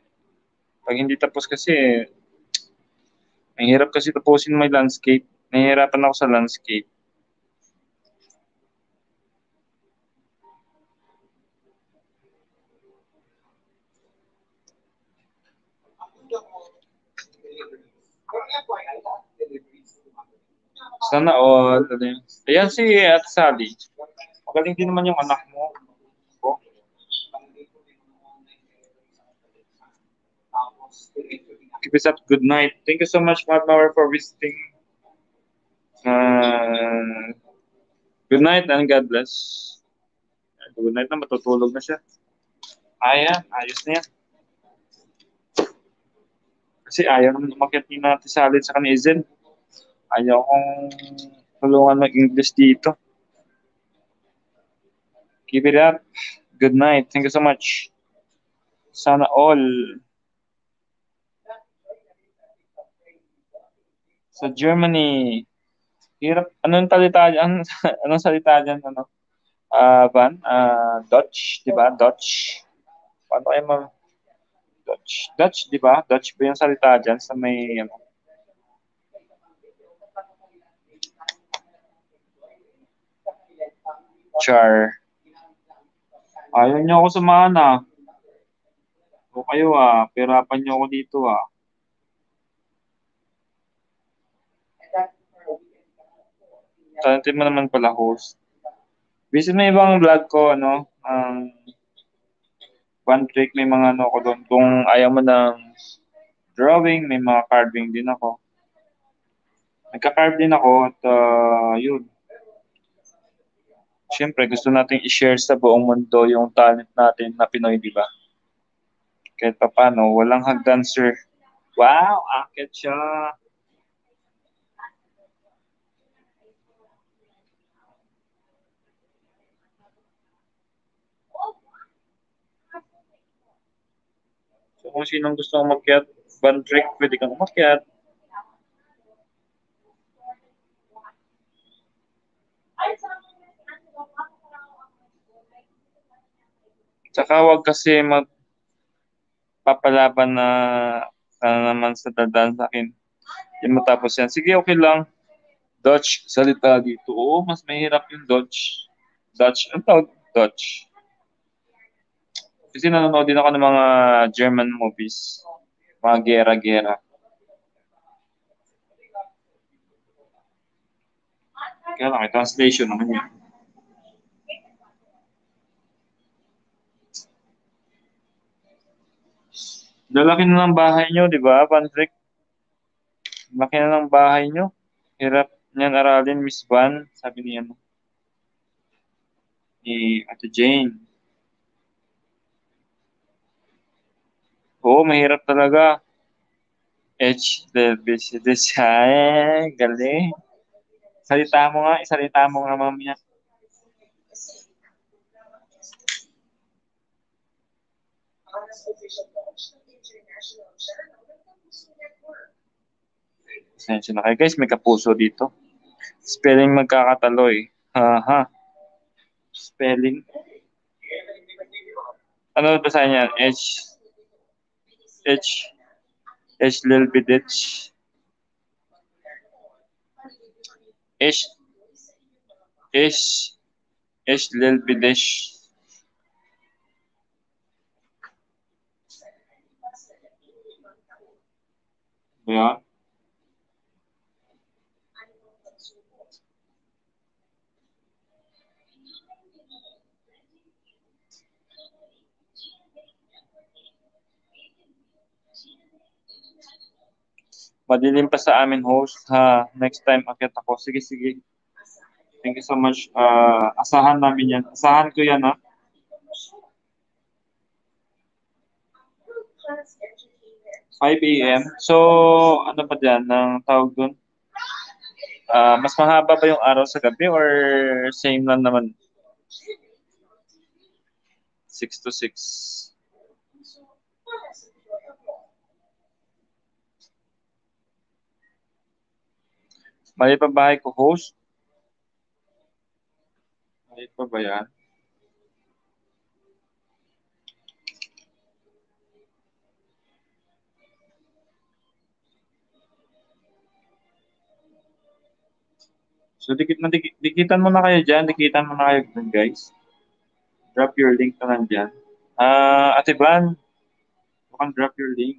A: pag hindi tapos kasi, ang hirap kasi tapusin may landscape. Nahihirapan ako sa landscape. Sana all. Ayan si At Sally. Magaling din naman yung anak mo. Oh. Keep us up. Good night. Thank you so much, Madmauer, for visiting. Uh, good night and God bless. Good night na, matutulog na siya. Ayan, ayos na yan. Kasi ayaw naman umakyat ni natin sa sa kanizel. Ayaw kong tulungan mag-English dito. Keep it up. Good night. Thank you so much. Sana all. Sa Germany, hirap, anong salita dyan? anong salita dyan? Ano? Uh, Van? Uh, Dutch, di ba? Dutch. Paano kayo mag... Dutch. Dutch, di ba? Dutch ba yung salita dyan sa may, ano, char Ayaw niyo ako samahan ah. O kayo ah, pirapan niyo ako dito ah. Talented mo naman pala host. Visit mo ibang vlog ko, ano, ang one trick, may mga ano ko doon. Kung ayaw mo ng drawing, may mga carving din ako. Nagka-carve din ako at uh, yun. Siyempre, gusto nating i-share sa buong mundo yung talent natin na Pinoy, di ba? Kahit pa paano, walang hagdan, sir. Wow, akit siya. So kung sinong gusto umakyat, one trick, pwede kang umakyat. Tsaka wag kasi magpapalaban na sana naman sa dadaan sa akin. Yung matapos yan. Sige, okay lang. Dutch salita dito. Oo, mas mahirap yung Dutch. Dutch. Ang tawag? Dutch. Kasi nanonood din ako ng mga German movies. Mga gera-gera. Kaya lang, translation naman yun. Lalaki na ng bahay nyo, di ba, Patrick? Laki na ng bahay nyo. Hirap niyan aralin, Miss Van, sabi ni ano. Ni Ate Jane. Oo, mahirap talaga. H, the this ay, galing. Salita mo nga, isalita mo nga mamaya. Pasensya na kayo guys, may kapuso dito. Spelling magkakataloy. Haha. Spelling. Ano ba niyan? H H H little bit H H H H little bit H Yeah. Madilim pa sa amin host ha. Next time akit ako. Sige, sige. Thank you so much. Uh, asahan namin yan. Asahan ko yan ha. Five a.m. So, ano ba dyan? Nang tawag dun? Uh, mas mahaba ba yung araw sa gabi or same lang naman? 6 to 6. Mali pa bahay ko host? Mali pa ba yan? So, dikit dikit, dikitan mo na kayo dyan. Dikitan mo na kayo dyan, guys. Drop your link na lang dyan. Uh, Ate Van, mukhang drop your link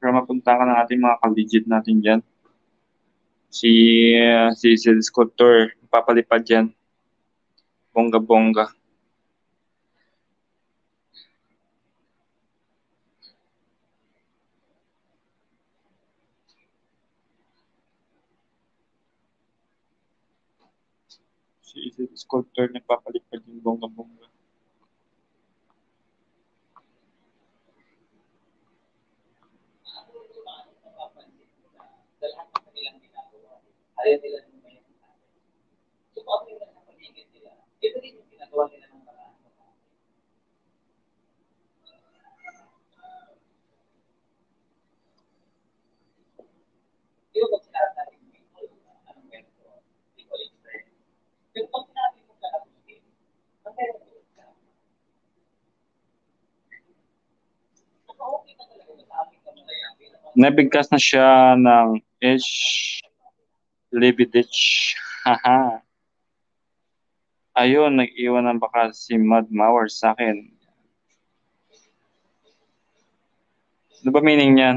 A: para mapunta ka ng ating mga ka-legit natin dyan. Si, uh, si Sil Sculptor, papalipad dyan. Bongga-bongga. Si Sil Sculptor, nagpapalipad yung bongga-bongga.
C: ayaw nila ng may So, kung ano yung paligid nila, ito yung ginagawa nila ng paraan. Di ba natin people, anong meron ko? People experience. Pero pag sinabi mo ka na positive, ang meron ko ka. Okay na talaga sa ating kamalayan.
A: Nabigkas na siya ng H. Libidich. Haha. Ayun, nag-iwan ng baka si Mud Mauer sa akin. Ano ba meaning niyan?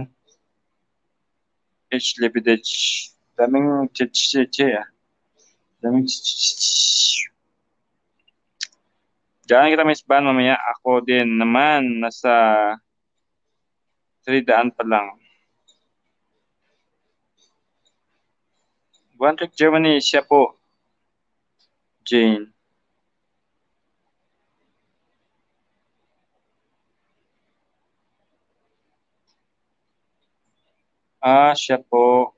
A: H. Lebedich. Daming ch-ch-ch ah. Diyan kita miss ban mamaya. Ako din naman nasa 300 pa lang. One Trick Germany, siya po. Jane. Ah, siya po.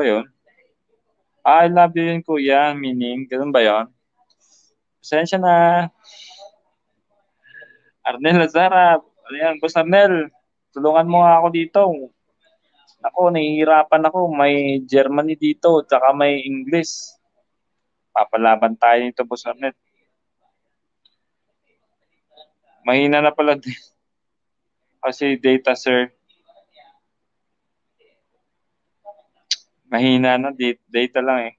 A: Ba yun? Ah, I love you yun, kuya. Meaning, ganun ba yun? Pasensya na. Arnel Lazara. Ayan, Boss Arnel. Tulungan mo nga ako dito. Ako, nahihirapan ako. May Germany dito, tsaka may English. Papalaban tayo nito, Boss Arnel. Mahina na pala din. Kasi data, sir. Mahina na, data lang eh.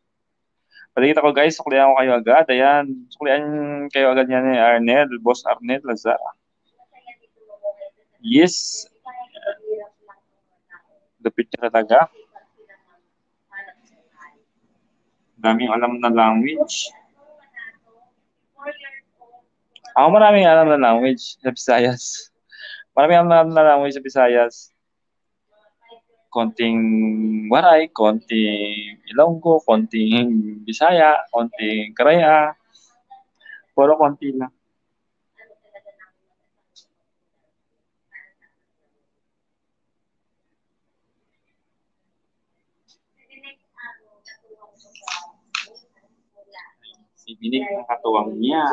A: Paligit ako guys, suklihan ko kayo agad. Ayan, suklihan kayo agad yan eh, Arnel, Boss Arnel Lazara. Yes. Lupit niya talaga. Daming alam na language. Ako maraming alam na language sa Visayas. Maraming alam na language sa Visayas konting Waray, konting Ilonggo, konting Bisaya, konting Karaya. Puro konti lang. Ibinig ang katuwang niya.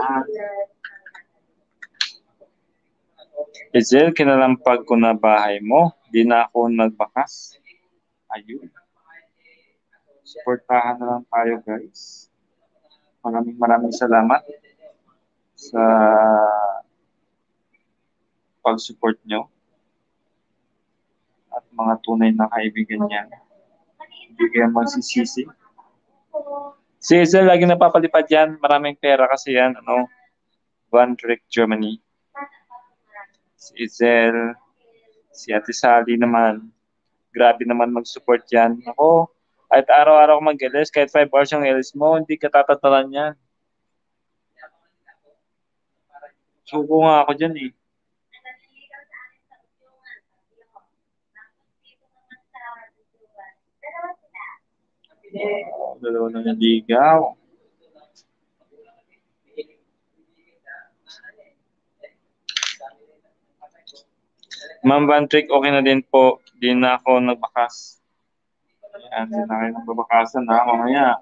A: Ezel, kinalampag ko na bahay mo. Di na ako nagbakas. Ayun. Supportahan na lang tayo guys. Maraming maraming salamat sa pag-support nyo at mga tunay na kaibigan niya. Hindi kayo magsisisi. Si Ezel lagi napapalipad yan. Maraming pera kasi yan. Ano? One Trick Germany. Si Ezel, si Ate Sally naman, grabe naman mag-support yan. Ako, kahit araw-araw mag-LS, kahit 5 hours yung LS mo, hindi ka tatatalan yan. Suko nga ako dyan eh. Oh, dalawa na naligaw. Ma'am Van Trick, okay na din po. Di na ako nagbakas. Ayan, di na kayo nagbabakasan ha, mamaya.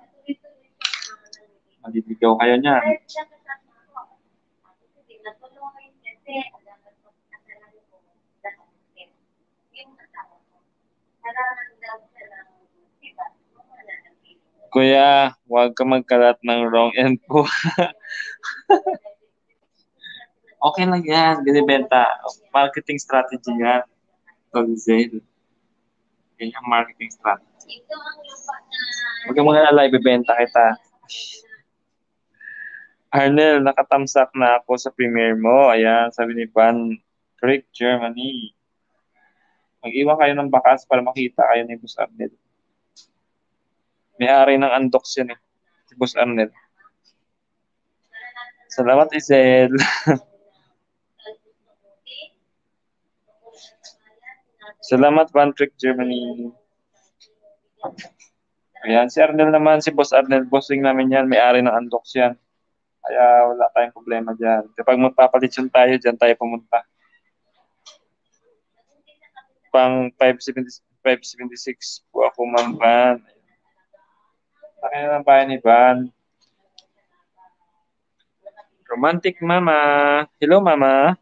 A: Maliligaw kayo niyan. Kuya, huwag ka magkalat ng wrong end po. okay lang yan, binibenta. Marketing strategy yan. Tolzel. Yan yung marketing strategy. Huwag kang mag-alala, ibibenta kita. Arnel, nakatamsak na ako sa premiere mo. Ayan, sabi ni Van Creek, Germany. Mag-iwan kayo ng bakas para makita kayo ni Boss Arnel. May-ari ng Andox yan eh. Si Boss Arnel. Salamat, Isel. Salamat, Van Trick Germany. Ayan, si Arnel naman, si Boss Arnel, bossing namin yan, may-ari ng Andox yan. Kaya wala tayong problema dyan. Kapag magpapalitsun tayo, dyan tayo pumunta. Pang 570, 576 po ako, Ma'am Van. Laki na ng bahay ni Van. Romantic Mama. Hello, Mama.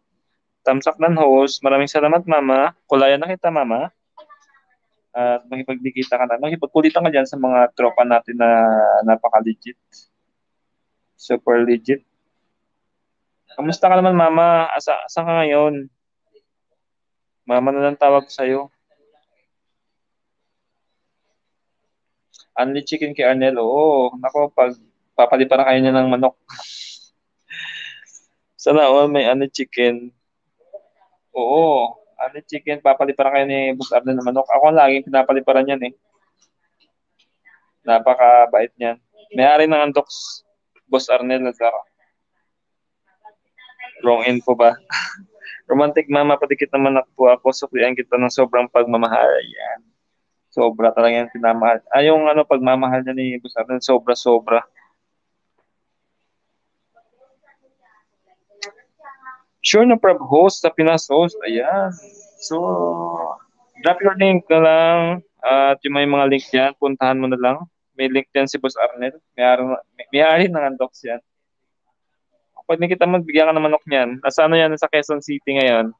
A: Tamsak ng host. Maraming salamat, Mama. Kulayan na kita, Mama. At makipagdikita ka na. Makipagkulitan ka dyan sa mga tropa natin na napaka-legit. Super legit. Kamusta ka naman, Mama? Asa, asa ka ngayon? Mama na lang tawag sa'yo. Only chicken kay Arnel. Oo, nako, pag papaliparan kayo niya ng manok. Sana all may only chicken. Oo, only chicken, papaliparan kayo ni Boss Arnel ng manok. Ako ang laging pinapaliparan yan eh. Napakabait niyan. May-ari ng Andox, Boss Arnel Lazaro. Wrong info ba? Romantic mama, padikit naman ako ako. Suklian kita ng sobrang pagmamahal. Yan. Sobra talaga yung pinamahal. Ah, yung ano, pagmamahal niya ni Boss Arnel, sobra-sobra. Sure na prob host sa Pinas host. Ayan. So, drop your link na lang. At yung may mga link yan, puntahan mo na lang. May link yan si Boss Arnel. May ari, ng undox yan. Pag nakita mo, bigyan ka ng manok niyan. Nasa ano yan, sa Quezon City ngayon.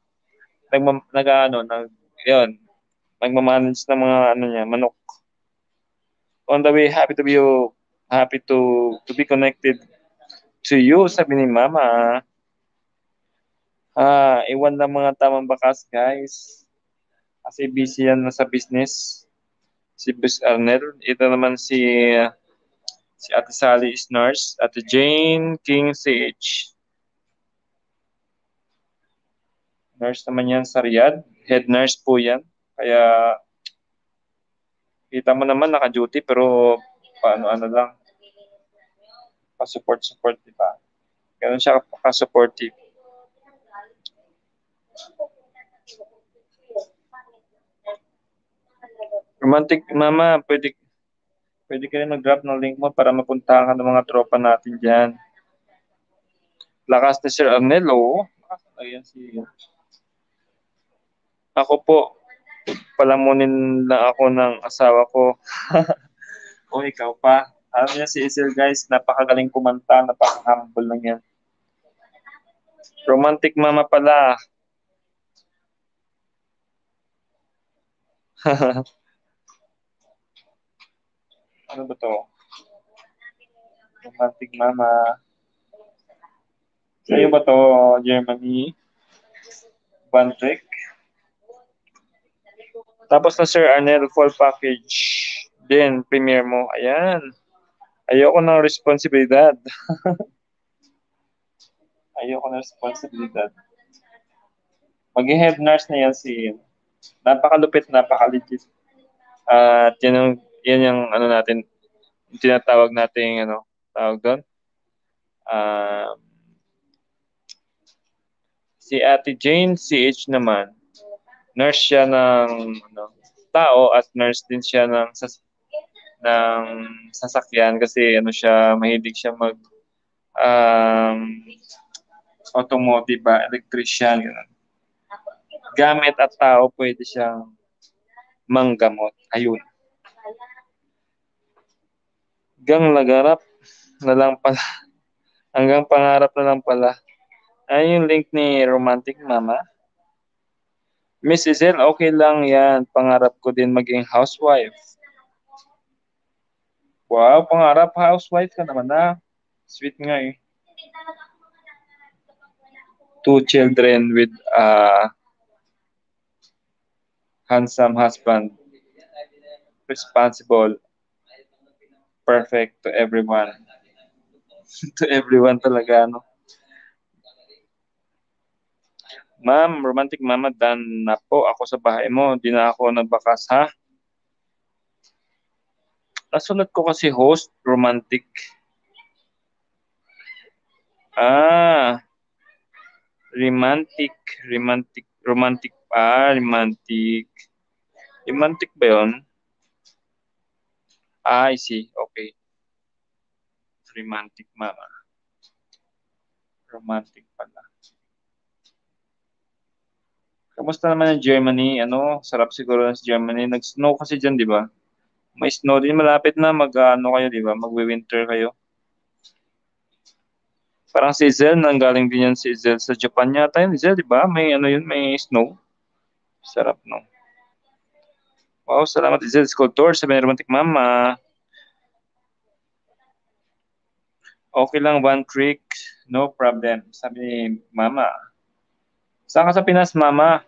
A: Nag, nag ano, nag, yun, nagmamanage ng mga ano niya, manok. On the way, happy to be you, happy to to be connected to you, sabi ni Mama. Ah, iwan lang mga tamang bakas, guys. Kasi busy yan na sa business. Si Bus Arnel. Ito naman si si Ate Sally is nurse. Ate Jane King CH. Nurse naman yan sa Riyadh. Head nurse po yan. Kaya kita mo naman naka-duty pero paano ano lang pa-support support di ba? Ganun siya ka-supportive. Romantic mama, pwede pwede ka rin mag-drop ng link mo para mapuntahan ka ng mga tropa natin diyan. Lakas ni Sir Arnelo. Ayan si Ako po, palamunin lang ako ng asawa ko. o ikaw pa. Alam niya si Isil guys, napakagaling kumanta, napaka-humble lang yan. Romantic mama pala. ano ba to? Romantic mama. Sa'yo ba to, Germany? One trick? Tapos na Sir Arnel, full package. Then, premiere mo. Ayan. Ayoko ng responsibilidad. Ayoko ng responsibilidad. Mag-head nurse na yan si Napakalupit, napakaligit. At uh, yan yung, yan yung ano natin, yung tinatawag natin, ano, tawag doon. Um, si Ate Jane CH naman, nurse siya ng ano, tao at nurse din siya ng sas ng sasakyan kasi ano siya mahilig siya mag um, automotive ba, electrician ganun. Gamit at tao pwede siyang manggamot. Ayun. Gang lagarap na lang pala. Hanggang pangarap na lang pala. Ay yung link ni Romantic Mama. Miss Izel, okay lang yan. Pangarap ko din maging housewife. Wow, pangarap housewife ka naman na. Sweet nga eh. Two children with uh, handsome husband. Responsible. Perfect to everyone. to everyone talaga, no? Ma'am, romantic mama, dan na po ako sa bahay mo. Di na ako nagbakas, ha? Nasulat ko kasi host, romantic. Ah, romantic, romantic, romantic pa, romantic. Romantic ba yun? Ah, I see. Okay. Romantic mama. Romantic pala. Kamusta naman ang Germany? Ano, sarap siguro ng Germany. Nag-snow kasi dyan, di ba? May snow din. Malapit na mag-ano kayo, di ba? Mag-winter kayo. Parang si Zel, nanggaling din yan si Zel sa Japan yata yun. Zel, di ba? May ano yun, may snow. Sarap, no? Wow, salamat Zel. Sculptor, sabi ni Romantic Mama. Okay lang, one trick. No problem. Sabi ni Mama. Saan ka sa Pinas, Mama?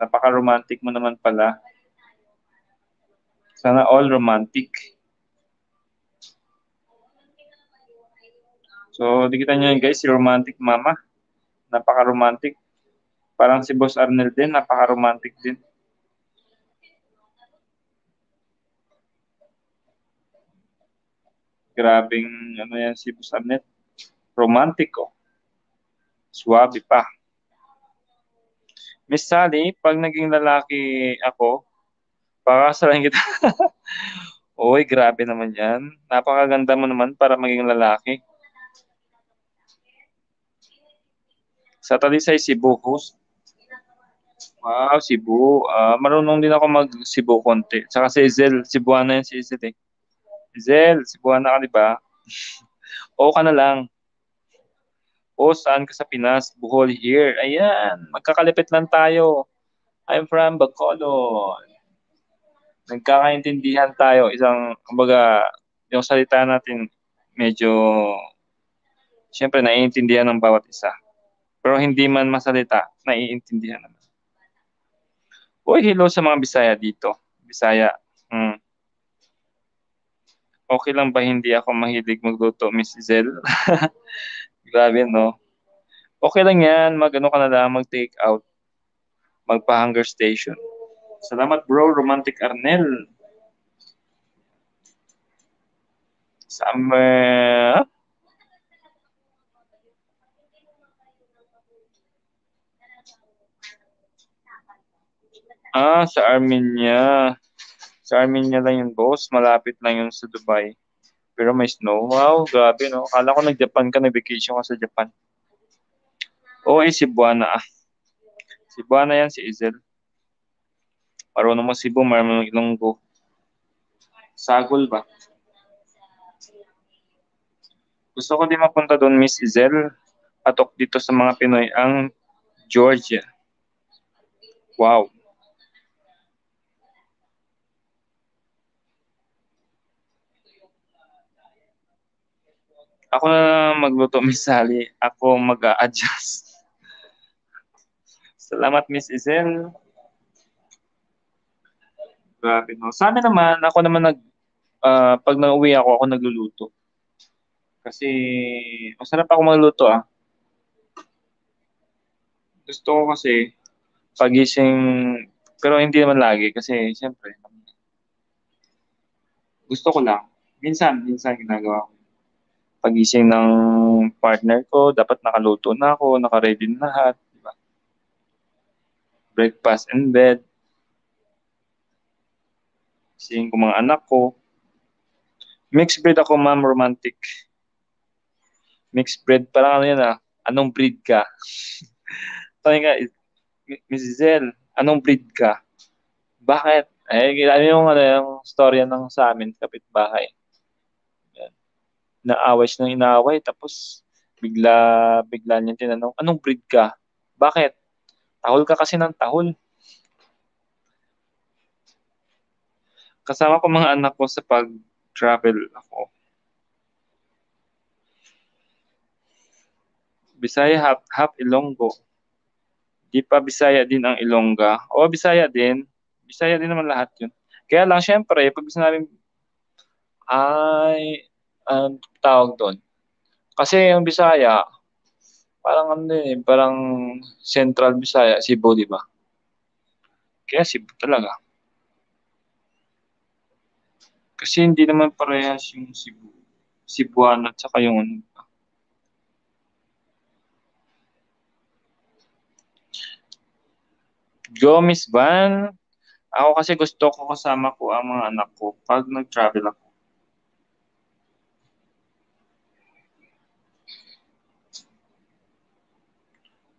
A: Napaka-romantic mo naman pala. Sana all romantic. So, di kita nyo guys, si romantic mama. Napaka-romantic. Parang si Boss Arnel din, napaka-romantic din. Grabing, ano yan si. Romantic oh. Suwabe pa. Miss Sally, pag naging lalaki ako, pakakasalan kita. Uy, grabe naman yan. Napakaganda mo naman para maging lalaki. Sa Talisay, Cebu, host. Wow, Cebu. Uh, marunong din ako mag-Cebu konti. Saka si Izel, Cebuana yan si Izel eh. Izel, Cebuana ka, di ba? Oo ka na lang. O, saan ka sa Pinas? Bohol here. Ayan, magkakalipit lang tayo. I'm from Bacolod. Nagkakaintindihan tayo. Isang, kumbaga, yung salita natin medyo, siyempre, naiintindihan ng bawat isa. Pero hindi man masalita, naiintindihan naman. Uy, hello sa mga Bisaya dito. Bisaya. Hmm. Okay lang ba hindi ako mahilig magluto, Miss Zel? Grabe, no? Okay lang yan. Mag-ano ka na lang, mag-take out. Magpa-hunger station. Salamat, bro. Romantic Arnel. Summer. Ah, sa Armenia. Sa Armenia lang yun, boss. Malapit lang yun sa Dubai. Pero may snow. Wow, grabe, no? Kala ko nag-Japan ka, nag-vacation ka sa Japan. Oo, eh, Cebuana. Ah. Cebuana yan, si Izel. Marunong mo Cebu, marunong Ilonggo. Sagol ba? Gusto ko din mapunta doon, Miss Izel. Patok dito sa mga Pinoy ang Georgia. Wow. Ako na magluto, Miss Sally. Ako mag-a-adjust. Salamat, Miss Izel. Grabe, no? Sa amin naman, ako naman nag, uh, pag nauwi ako, ako nagluluto. Kasi, masarap ako magluto, ah. Gusto ko kasi, pagising, pero hindi naman lagi, kasi, siyempre, gusto ko lang. Minsan, minsan ginagawa ko pagising ng partner ko, dapat nakaluto na ako, naka-ready na lahat, di ba? Breakfast and bed. Sing ko mga anak ko. Mixed breed ako, ma'am, romantic. Mixed breed, parang ano yan ah, anong breed ka? Sabi nga, Mrs. Zell, anong breed ka? Bakit? Eh, ano yung, ano, yung storya ng sa amin, kapitbahay naaway siya ng inaaway tapos bigla bigla niya tinanong anong breed ka? Bakit? Tahol ka kasi ng tahol. Kasama ko mga anak ko sa pag travel ako. Bisaya half, half Ilonggo. Di pa Bisaya din ang Ilongga. O Bisaya din. Bisaya din naman lahat yun. Kaya lang syempre pag sinabing ay ang tawag doon. Kasi yung Bisaya, parang ano eh, parang Central Bisaya, Cebu, di ba? Kaya Cebu talaga. Kasi hindi naman parehas yung Cebu. Cebuano at saka yung ano ba. Go, Miss Van. Ako kasi gusto ko kasama ko ang mga anak ko pag nag-travel ako.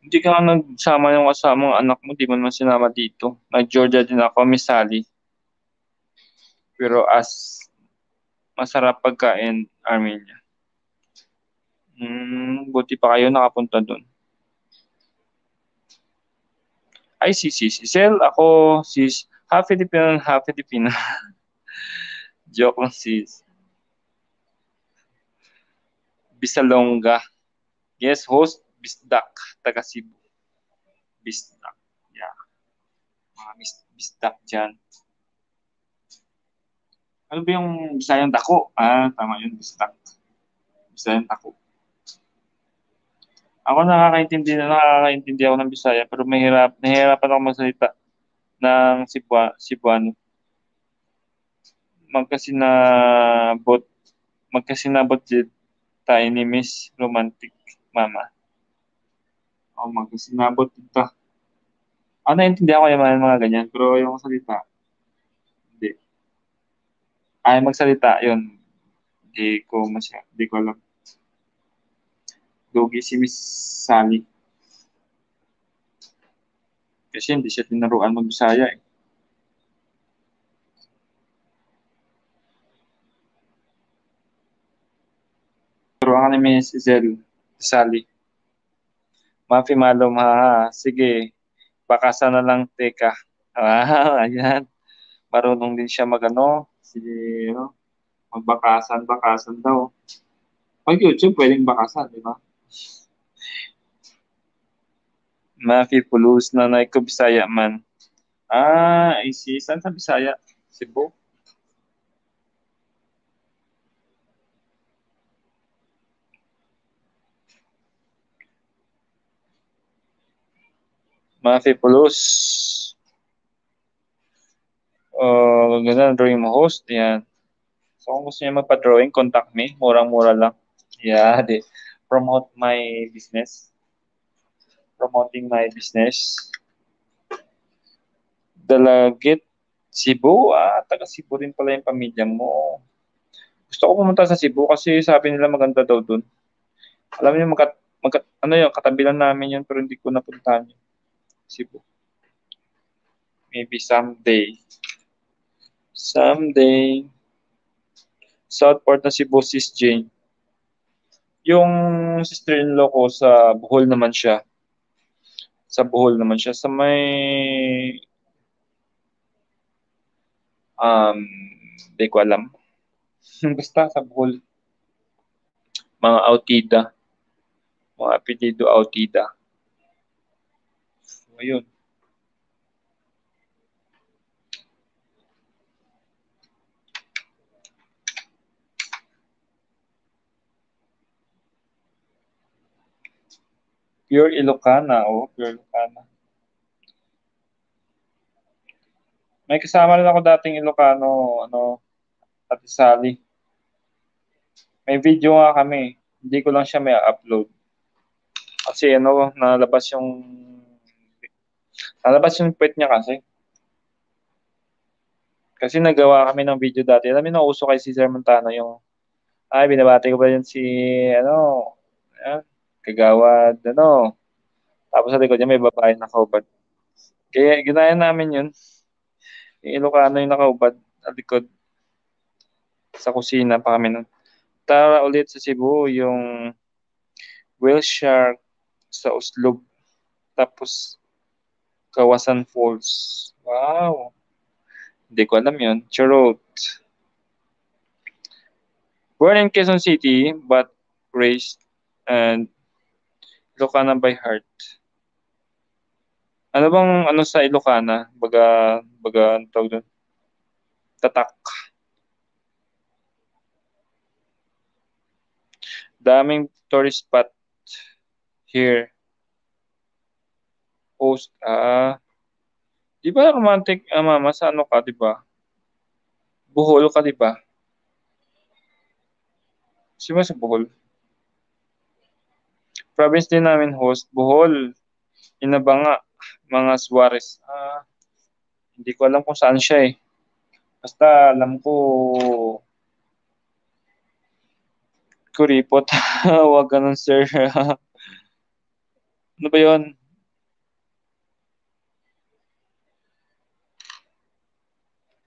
A: Hindi ka nga nagsama yung kasama anak mo, di mo naman sinama dito. Nag-Georgia din ako, Miss Sally. Pero as masarap pagkain, Armenia. Hmm, buti pa kayo nakapunta doon. Ay, si si Sel, ako sis, half Filipino, half Filipino. Joke lang sis. Bisalonga. Yes, host bisdak, taga Cebu. Bisdak. Yeah. Mga bis, bisdak dyan. Ano ba yung Bisayang Dako? Ah, tama yun, Bistak. Bisayang Dako. Ako nakakaintindi na nakakaintindi ako ng Bisaya pero mahirap, nahihirapan ako magsalita ng Cebuano. Cebuano. Magkasinabot, magkasinabot tayo ni Miss Romantic Mama. O, magkasinabot dito. Ako naiintindihan ko yung mga, mga ganyan, pero yung salita, hindi. Ay, magsalita, yun. Hindi ko masya, hindi ko alam. Lugi si Miss Sally. Kasi hindi siya tinaruan mag-Bisaya eh. Turuan ka ni Miss Zel, Sally. Mafi malum ha. Sige. Bakasan na lang teka. Ah, ayan. Marunong din siya magano. Sige, no? Magbakasan, bakasan daw. Pag YouTube, pwedeng bakasan, di ba? Mafi Pulus na ko Bisaya man. Ah, I. Saan sa Bisaya? Cebu? Mafi Pulus. Uh, ganda drawing mo host. Yan. So, kung gusto niya magpa-drawing, contact me. Murang-mura lang. Yeah, di. Promote my business. Promoting my business. Dalagit Cebu. Ah, taga Cebu din pala yung pamilya mo. Gusto ko pumunta sa Cebu kasi sabi nila maganda daw dun. Alam niyo, magkat, magkat, ano yun, katabi lang namin yun pero hindi ko napuntahan yun. Cebu. Maybe someday. Someday. Southport na Cebu, Sis Jane. Yung sister-in-law ko sa Bohol naman siya. Sa Bohol naman siya. Sa may... Um, hindi ko alam. Basta sa Bohol. Mga Autida. Mga apelido Autida. Ayun. Pure Ilocana, oh, pure Ilocana. May kasama rin ako dating Ilocano, ano, Ate Sally. May video nga kami. Hindi ko lang siya may upload. Kasi ano, nalabas yung nalabas yung puwet niya kasi. Kasi nagawa kami ng video dati. Alam mo, nauso kay Cesar Montano yung ay, binabati ko pa yun si, ano, yan, kagawad, ano. Tapos sa likod niya may babae na nakahubad. Kaya ginaya namin yun. Yung Ilocano yung nakaubad sa likod. Sa kusina pa kami nun. Tara ulit sa Cebu, yung whale shark sa Uslog. Tapos Kawasan Falls. Wow. Hindi ko alam yun. Charot. Born in Quezon City, but raised and Ilocana by heart. Ano bang ano sa Ilocana? Baga, baga, ano tawag doon? Tatak. Daming tourist spot here. Host, ah, di ba romantic, ah, mama, sa ano ka, di ba? Bohol ka, di ba? Sino sa Bohol? Province din namin host, Bohol, Inabanga, mga Suarez. Ah, hindi ko alam kung saan siya eh. Basta alam ko kuripot. Huwag ganun, sir. ano ba yun?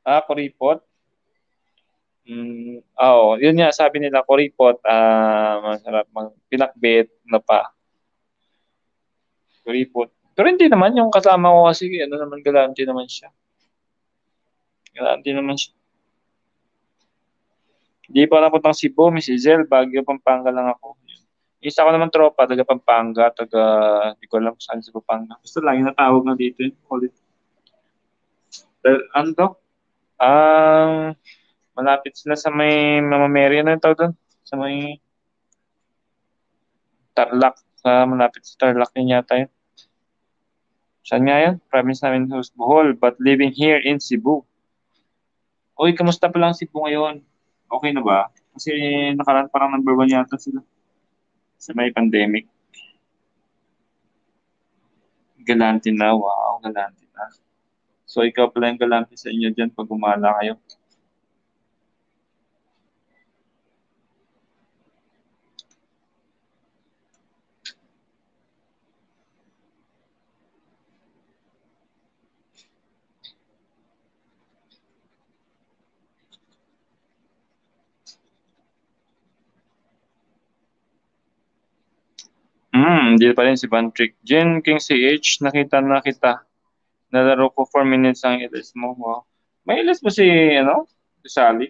A: Ah, kuripot? Mm, oh, yun nga sabi nila kuripot, ah masarap mag pinakbit na pa. Kuripot. Pero hindi naman yung kasama ko kasi ano naman galante naman siya. Galante naman siya. Hindi pa napuntang Cebu, Miss Izel, Baguio, Pampanga lang ako. Isa ko naman tropa, taga Pampanga, taga, hindi ko alam saan sa Pampanga. Basta lang, yung natawag na dito. Ulit. Ano to? Um, Malapit sila sa may Mama Mary, ano yung tawag doon? Sa may Tarlac. Sa malapit sa Tarlac yun yata yun. Saan nga yan? Province namin sa Bohol, but living here in Cebu. Uy, kamusta pa lang Cebu ngayon? Okay na ba? Kasi nakaraan parang number one yata sila sa may pandemic. Galante na. Wow, galante na. So, pala yung galante sa inyo dyan pag umala kayo. Hmm, hindi pa rin si Bantrick. Jen King CH, nakita na kita. Nalaro ko 4 minutes ang ilis mo. Wow. May ilis ba si, ano? Si Sally?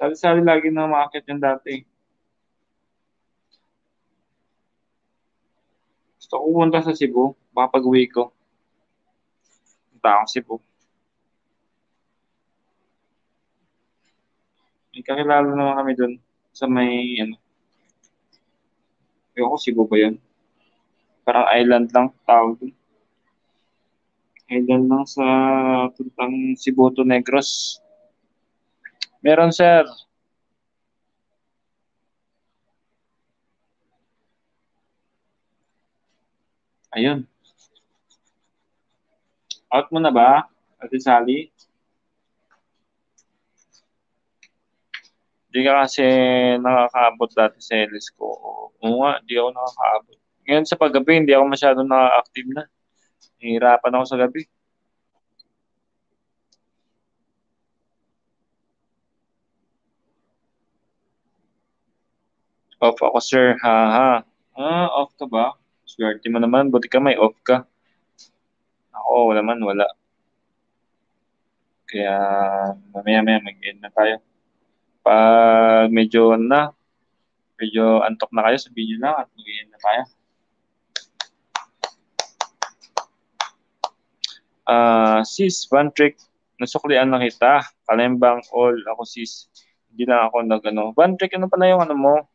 A: Sali-sali lagi na umakit yung dati. Gusto ko pumunta sa Cebu. Baka pag-uwi ko. Punta akong Cebu. May kakilala naman kami doon sa may, ano, Ewan ko, Cebu ba yun? Parang island lang, tawag doon. Island lang sa puntang Cebuto Negros. Meron, sir. Ayun. Out mo na ba, Ate Sally? Hindi ka kasi nakakaabot dati sa LS ko. Oo nga, hindi ako nakakaabot. Ngayon sa paggabi, hindi ako masyadong naka-active na. Nahihirapan ako sa gabi. Off ako, sir. Ha, ha. Ah, off ka ba? Swerte mo naman. Buti ka may off ka. Ako naman, wala. Kaya, mamaya-maya mag-end na tayo. Pag medyo na, medyo antok na kayo, sabihin nyo lang at mag-end na tayo. Ah, sis, one trick. Nasuklian na kita. Kalembang all. Ako sis. Hindi na ako nag ano. One trick, ano pala yung ano mo?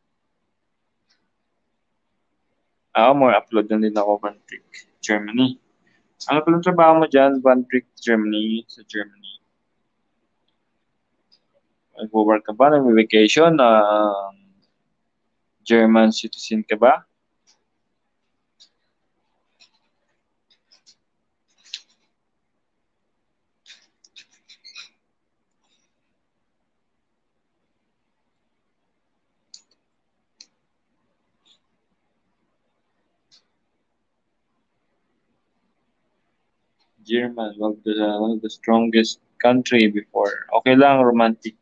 A: Ah, more upload na din ako one trick. Germany. Ano pala trabaho mo dyan? One trick Germany sa Germany. Nag-work ka ba? Nag-vacation? Uh, German citizen ka ba? German, one of the, one of the strongest country before. Okay lang, romantic.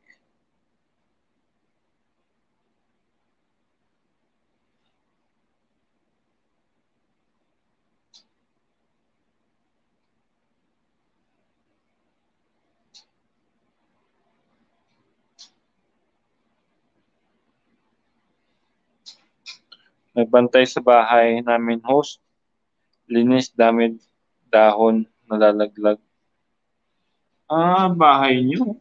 A: Nagbantay sa bahay namin host. Linis, damit, dahon, nalalaglag. Ah, bahay niyo.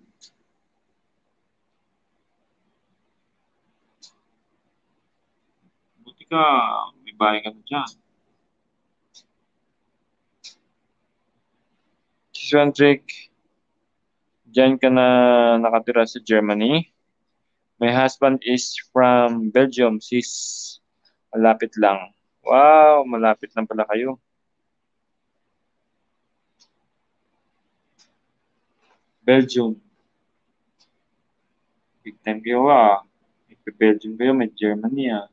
A: Buti ka, may bahay ka na dyan. Swantrick, dyan ka na nakatira sa Germany. My husband is from Belgium, sis. Malapit lang. Wow, malapit lang pala kayo. Belgium. Big time kayo ah. May Belgium kayo, may Germany ah.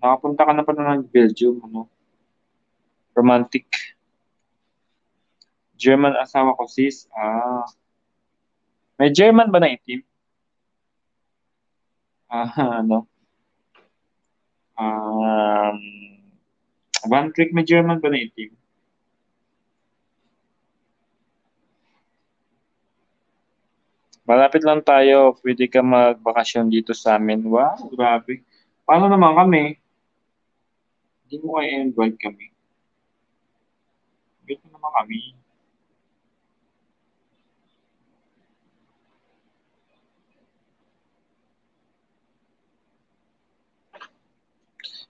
A: Nakapunta ka na pala ng Belgium, ano? Romantic. German asawa ko, sis. Ah. May German ba na itim? Ah, ano? Um, One trick में German बनी team Malapit lang tayo, pwede ka magbakasyon dito sa amin. Wow, grabe. Paano naman kami? Hindi mo kaya invite kami. Invite naman kami.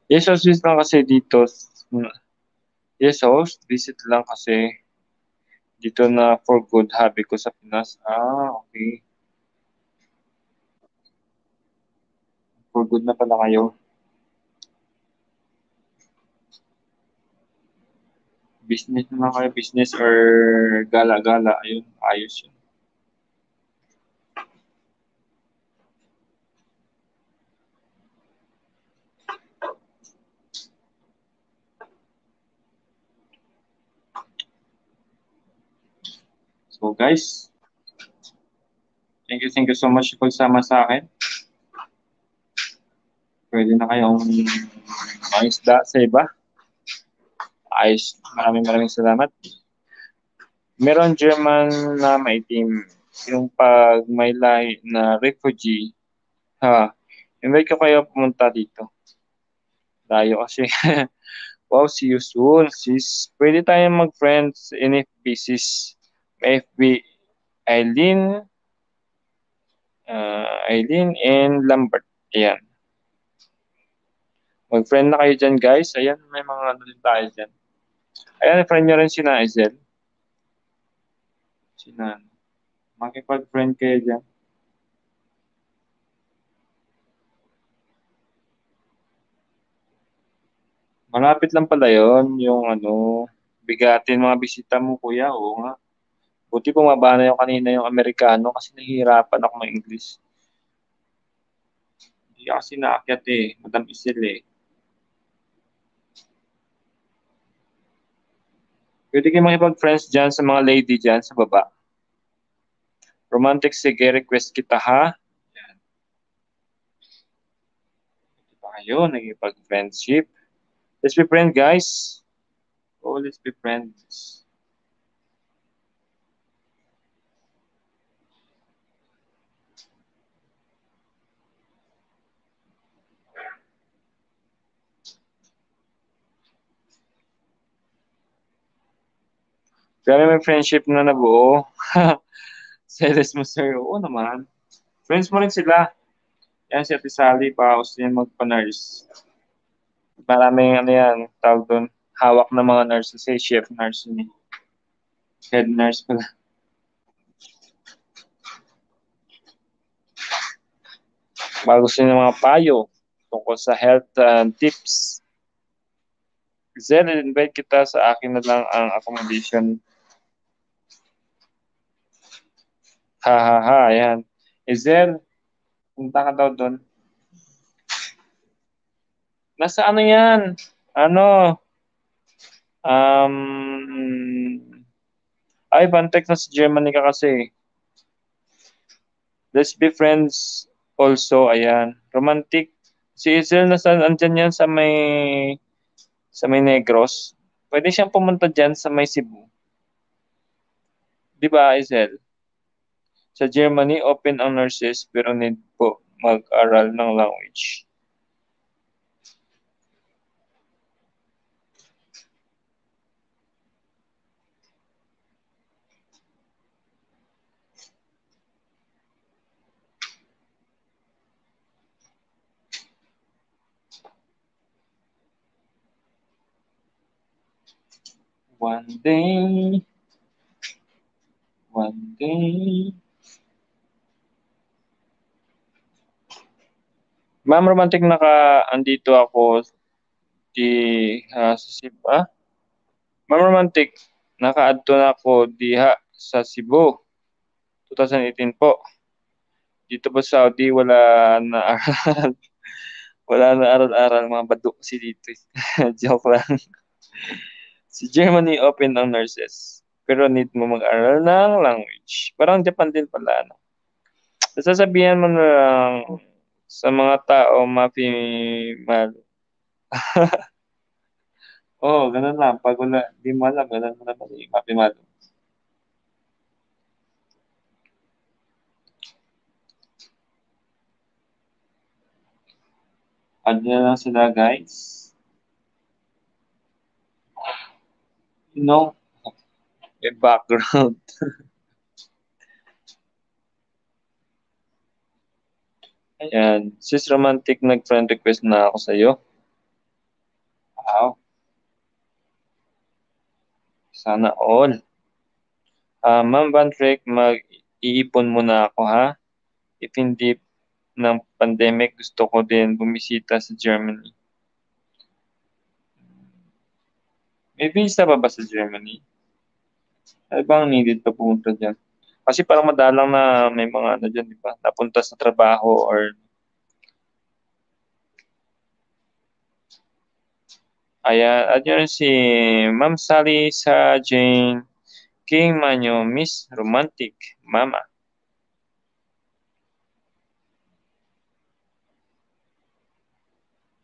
A: Yes, so Swiss lang kasi dito Yes, host visit lang kasi dito na for good hobby ko sa Pinas. Ah, okay. For good na pala kayo. Business naman kayo, business or gala-gala. Ayun, ayos yun. So guys, thank you, thank you so much pagsama sa akin. Pwede na kayong maisda sa iba. Ayos, maraming maraming salamat. Meron German na maitim yung pag may lahi na refugee. Ha, invite ko kayo pumunta dito. Layo kasi. wow, see you soon. Sis, pwede tayong mag-friends in FB, sis. FB Eileen uh, Eileen and Lambert. Ayan. Mag-friend na kayo dyan, guys. Ayan, may mga ano din tayo dyan. Ayan, friend nyo rin si Naisel. Si Nan. Makipag-friend kayo dyan. Malapit lang pala yon yung ano, bigatin mga bisita mo, kuya. Oo nga. Buti bumaba na yung kanina yung Amerikano kasi nahihirapan ako ng English. Hindi kasi naakyat eh. Madam Isil eh. Pwede kayo makipag-friends dyan sa mga lady dyan sa baba. Romantic sige, request kita ha. Yan. Ito pa kayo, nagipag-friendship. Let's be friends, guys. Oh, let's be friends. Grabe may friendship na nabuo. Seles mo, sir. Oo naman. Friends mo rin sila. Yan si Ate Sally pa. Gusto niya magpa-nurse. Maraming ano yan, tawag doon. Hawak ng mga nurse. Kasi chef nurse ni. Head nurse pala. Bago gusto niya mga payo tungkol sa health uh, tips. Zel, invite kita sa akin na lang ang accommodation Ha ha ha, ayan. Ezel, punta ka daw doon. Nasa ano yan? Ano? Um, ay, Bantek na sa Germany ka kasi. Let's be friends also, ayan. Romantic. Si Ezel, nasa, andyan yan sa may, sa may Negros. Pwede siyang pumunta dyan sa may Cebu. Di ba, Ezel? Sa Germany, open ang nurses pero need po mag-aral ng language. One day, one day, Ma'am Romantic, naka andito ako di uh, sa Cebu. Ah? Ma'am Romantic, naka-adto na ako diha sa Cebu. 2018 po. Dito po sa Saudi, wala na aral. wala na aral-aral mga baduk si dito. Joke lang. si Germany open ang nurses. Pero need mo mag-aral ng language. Parang Japan din pala. No? Sasabihan mo na lang sa mga tao mapimahal. Oo, oh, ganun lang. Pag wala, di mo alam, ganun mo naman yung mapimahal. Add ano na lang sila, guys. You know, a background. Ayan. Sis Romantic, nag-friend request na ako sa'yo. Wow. Sana all. Uh, Ma'am Van Trek, mag-iipon muna ako ha. If hindi ng pandemic, gusto ko din bumisita sa Germany. May visa pa ba sa Germany? Ano bang needed pa pumunta dyan? Kasi parang madalang na may mga ano dyan, di ba? Napunta sa trabaho or Ayan, at si Ma'am Sally sa Jane King Manyo, Miss Romantic, Mama.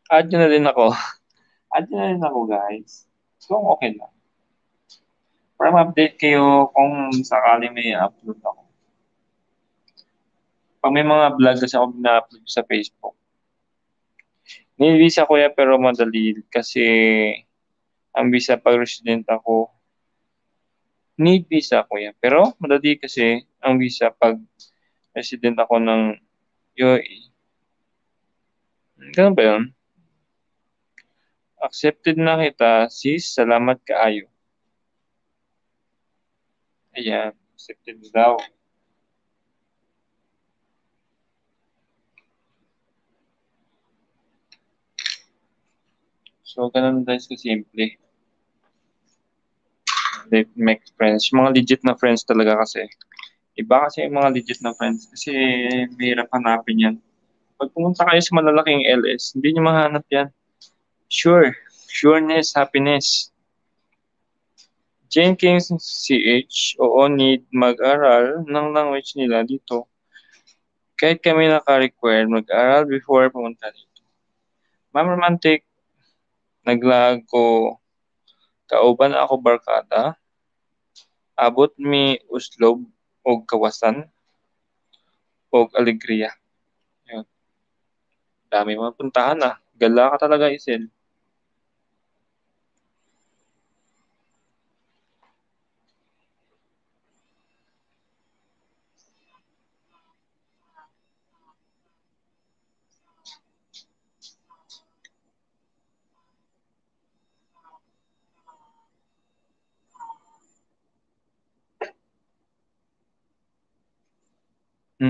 A: Add nyo na din ako. Add nyo na din ako, guys. So, okay lang. Para ma-update kayo kung sakali may upload ako. Pag may mga vlog kasi ako na-upload sa Facebook. Visa ko ya pero madali kasi ang visa pag resident ako need visa ko yan. Pero madali kasi ang visa pag resident ako ng UAE. Ganun ba yun? Accepted na kita, sis. Salamat kaayo. Ayan, accepted daw. So, ganun guys kasimple. They make friends. Yung mga legit na friends talaga kasi. Iba kasi yung mga legit na friends. Kasi mahirap hanapin yan. Pag pumunta kayo sa malalaking LS, hindi nyo mahanap yan. Sure. Sureness, happiness. Jenkins CH, oo, need mag-aral ng language nila dito. Kahit kami naka-require mag-aral before pumunta dito. Ma'am Romantic, naglag ko kauban ako barkada. Abot mi uslob og kawasan og alegriya. Yun. Dami mga puntahan ah. Gala ka talaga isin. Oo,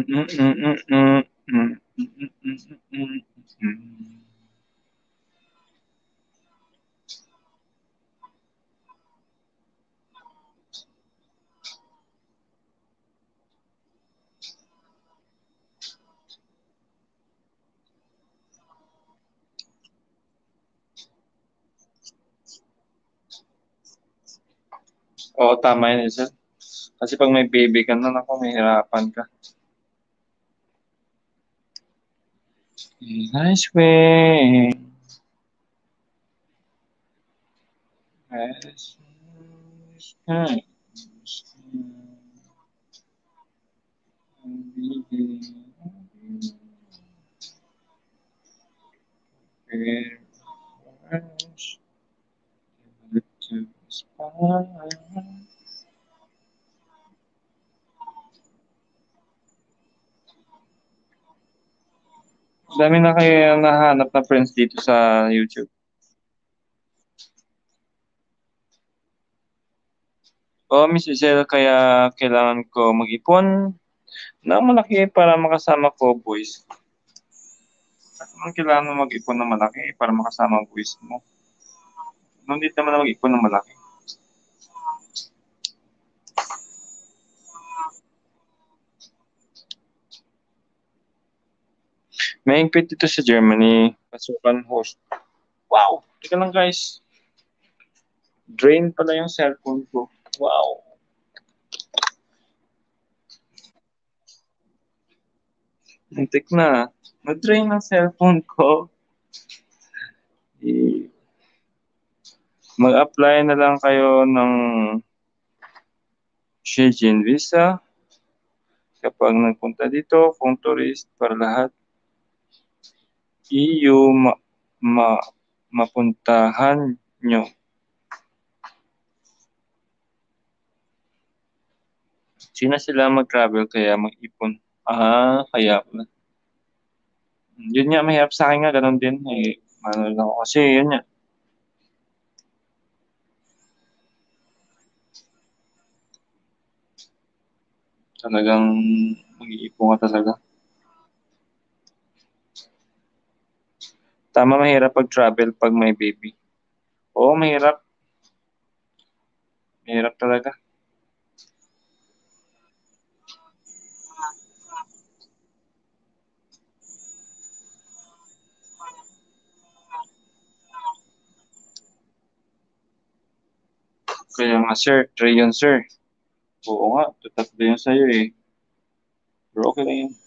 A: tama yun, sir. Kasi pag may baby ka na, ako, may hirapan ka. nice way. As Prepare for us to Dami na kayo nahanap na friends dito sa YouTube. Oh, Miss Isel, kaya kailangan ko mag-ipon na malaki para makasama ko, boys. At naman kailangan mo mag-ipon na malaki para makasama ang boys mo. Nandito naman na mag-ipon na malaki. May higpit dito sa Germany. Pasukan host. Wow! Teka lang guys. Drain pala yung cellphone ko. Wow! Muntik na. Na-drain ang cellphone ko. E Mag-apply na lang kayo ng Schengen visa kapag nagpunta dito kung tourist para lahat EU ma mapuntahan nyo? Sino sila mag-travel kaya mag-ipon? Ah, kaya pala. Yun nga, mahirap sa akin nga, ganun din. Eh, ano lang ako kasi, yun nga. Talagang mag-iipon ka talaga. Tama, mahirap pag-travel pag may baby. Oo, mahirap. Mahirap talaga. Kaya nga, sir. Try yun, sir. Oo nga. Tatatlo yun sa'yo eh. Pero okay lang yun.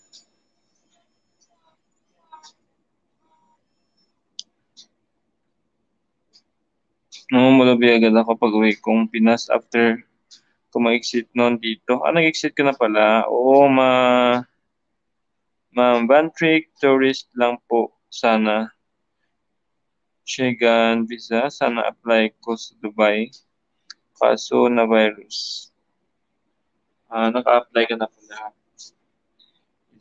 A: Namumulabi agad ako pag uwi kong Pinas after ko ma-exit noon dito. Ah, nag-exit ka na pala. Oo, ma... Ma'am, van trick tourist lang po. Sana. Schengen visa. Sana apply ko sa Dubai. Kaso na virus. Ah, naka-apply ka na pala.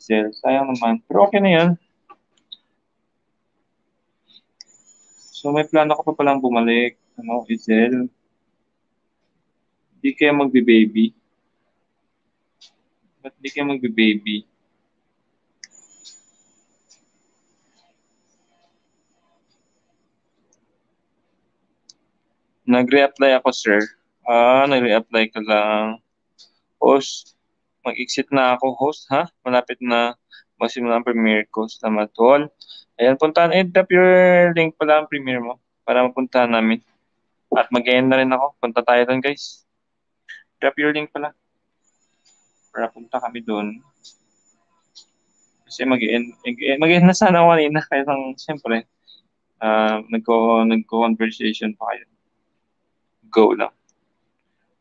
A: Sayang naman. Pero okay na yan. So may plano ko pa palang bumalik. Ano, Izel? Hindi kayo magbe-baby? Ba't di kayo magbe-baby? Nag-reapply ako, sir. Ah, nag-reapply ka lang. Host, mag-exit na ako, host, ha? Malapit na masimula ang premiere ko sa Matol. Ayan, puntahan. Eh, drop your link pala ang premiere mo para mapuntahan namin. At mag-end na rin ako. Punta tayo doon, guys. Drop your link pala. Para punta kami doon. Kasi mag-end, mag-end na sana ako kanina. Kaya lang, siyempre, uh, nagko, nagko-conversation pa kayo. Go lang.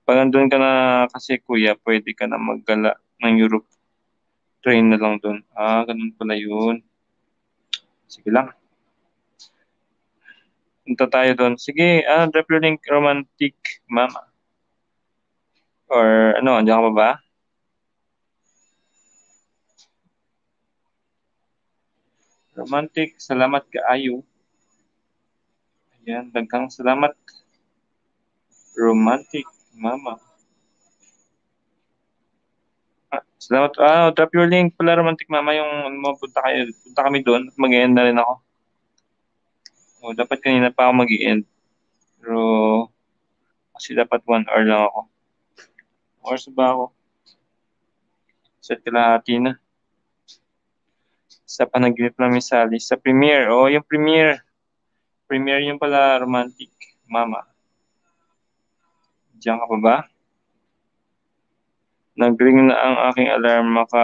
A: Pag nandun ka na kasi kuya, pwede ka na maggala ng Europe. Train na lang doon. Ah, ganun pala yun. Sige lang. Punta tayo doon. Sige, ah, link, romantic mama. Or ano, andiyan ka pa ba? Romantic, salamat ka ayo. Ayan, dagkang salamat. Romantic mama. Ah, salamat. Ah, drop your link pala romantic mama yung ano, punta kayo. Punta kami doon. Mag-end na rin ako. Oh, dapat kanina pa ako mag-end. Pero kasi dapat one hour lang ako. Oras ba ako? Set kalahati na. Sa panaginip namin sa Sa premiere. Oh, yung premiere. Premiere yung pala romantic mama. Diyan ka pa ba? Nag-ring na ang aking alarm maka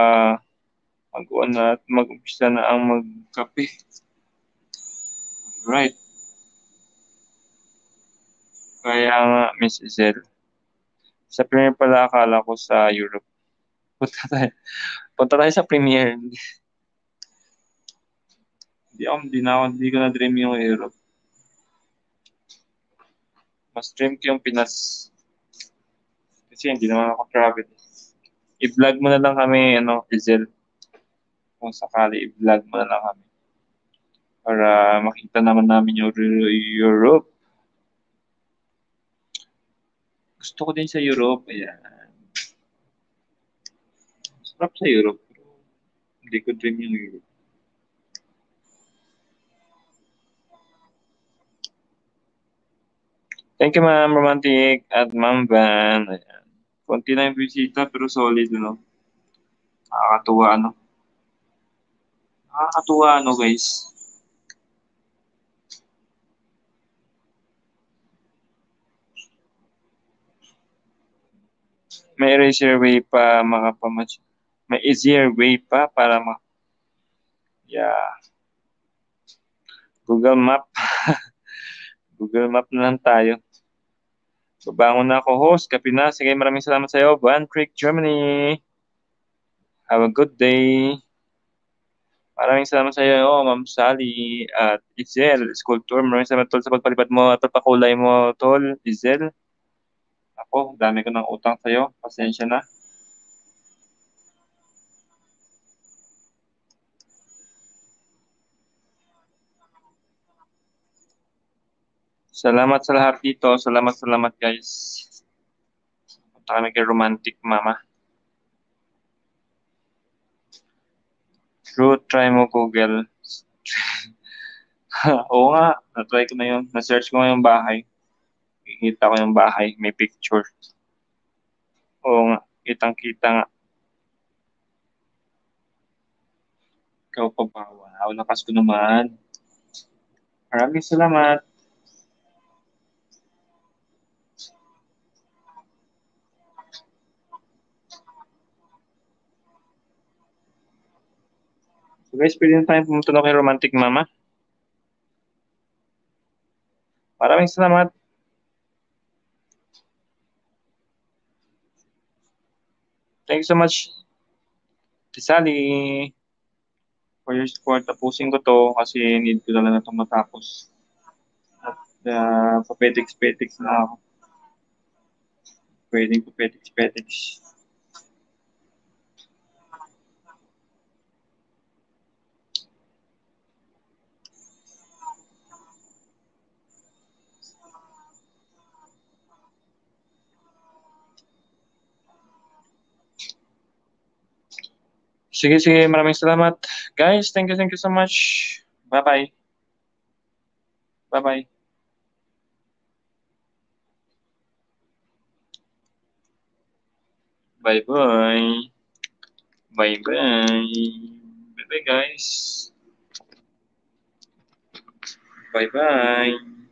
A: mag na at mag-umpisa na ang magkape. Right. Kaya nga, Miss Zel. Sa premiere pala akala ko sa Europe. Punta tayo. Punta tayo sa premiere. Hindi ako, hindi na ako, hindi ko na dream yung Europe. Mas dream ko yung Pinas. Kasi hindi naman ako travel. I-vlog mo na lang kami, ano, Ezel. Kung sakali, i-vlog mo na lang kami. Para makita naman namin yung Europe. Gusto ko din sa Europe. Ayan. Sarap sa Europe. Hindi ko dream yung Europe. Thank you, Ma'am Romantic at Ma'am Van. Ayan. Konti na yung bisita pero solid, no? Nakakatuwa, ano? Nakakatuwa, ano, guys? May easier way pa makapamatch. May easier way pa para ma... Yeah. Google Map. Google Map na lang tayo. Babangon na ako, host. Kapi na. Sige, maraming salamat sa iyo. Van Creek, Germany. Have a good day. Maraming salamat sa iyo, Ma'am Sally at Izel, Sculptor. Maraming salamat tol sa pagpalipad mo at pagpakulay mo, tol, Izel. Ako, dami ko ng utang sa iyo. Pasensya na. Salamat sa lahat dito. Salamat, salamat guys. Punta kami kay Romantic Mama. True, try mo Google. Oo nga, na-try ko na yun. Na-search ko nga yung bahay. Kikita ko yung bahay, may picture. Oo nga, kitang-kita nga. Ikaw pa ba? Wow, lakas ko naman. Maraming salamat. So guys, pwede na tayong pumunta na kay Romantic Mama. Maraming salamat. Thank you so much, Tisali, for your support. Tapusin ko to kasi need ko talaga itong matapos. At uh, papetiks-petiks na ako. Pwedeng papetiks-petiks. Sige, sige. Maraming salamat. Guys, thank you, thank you so much. Bye-bye. Bye-bye. Bye-bye. Bye-bye. Bye-bye, guys. Bye-bye.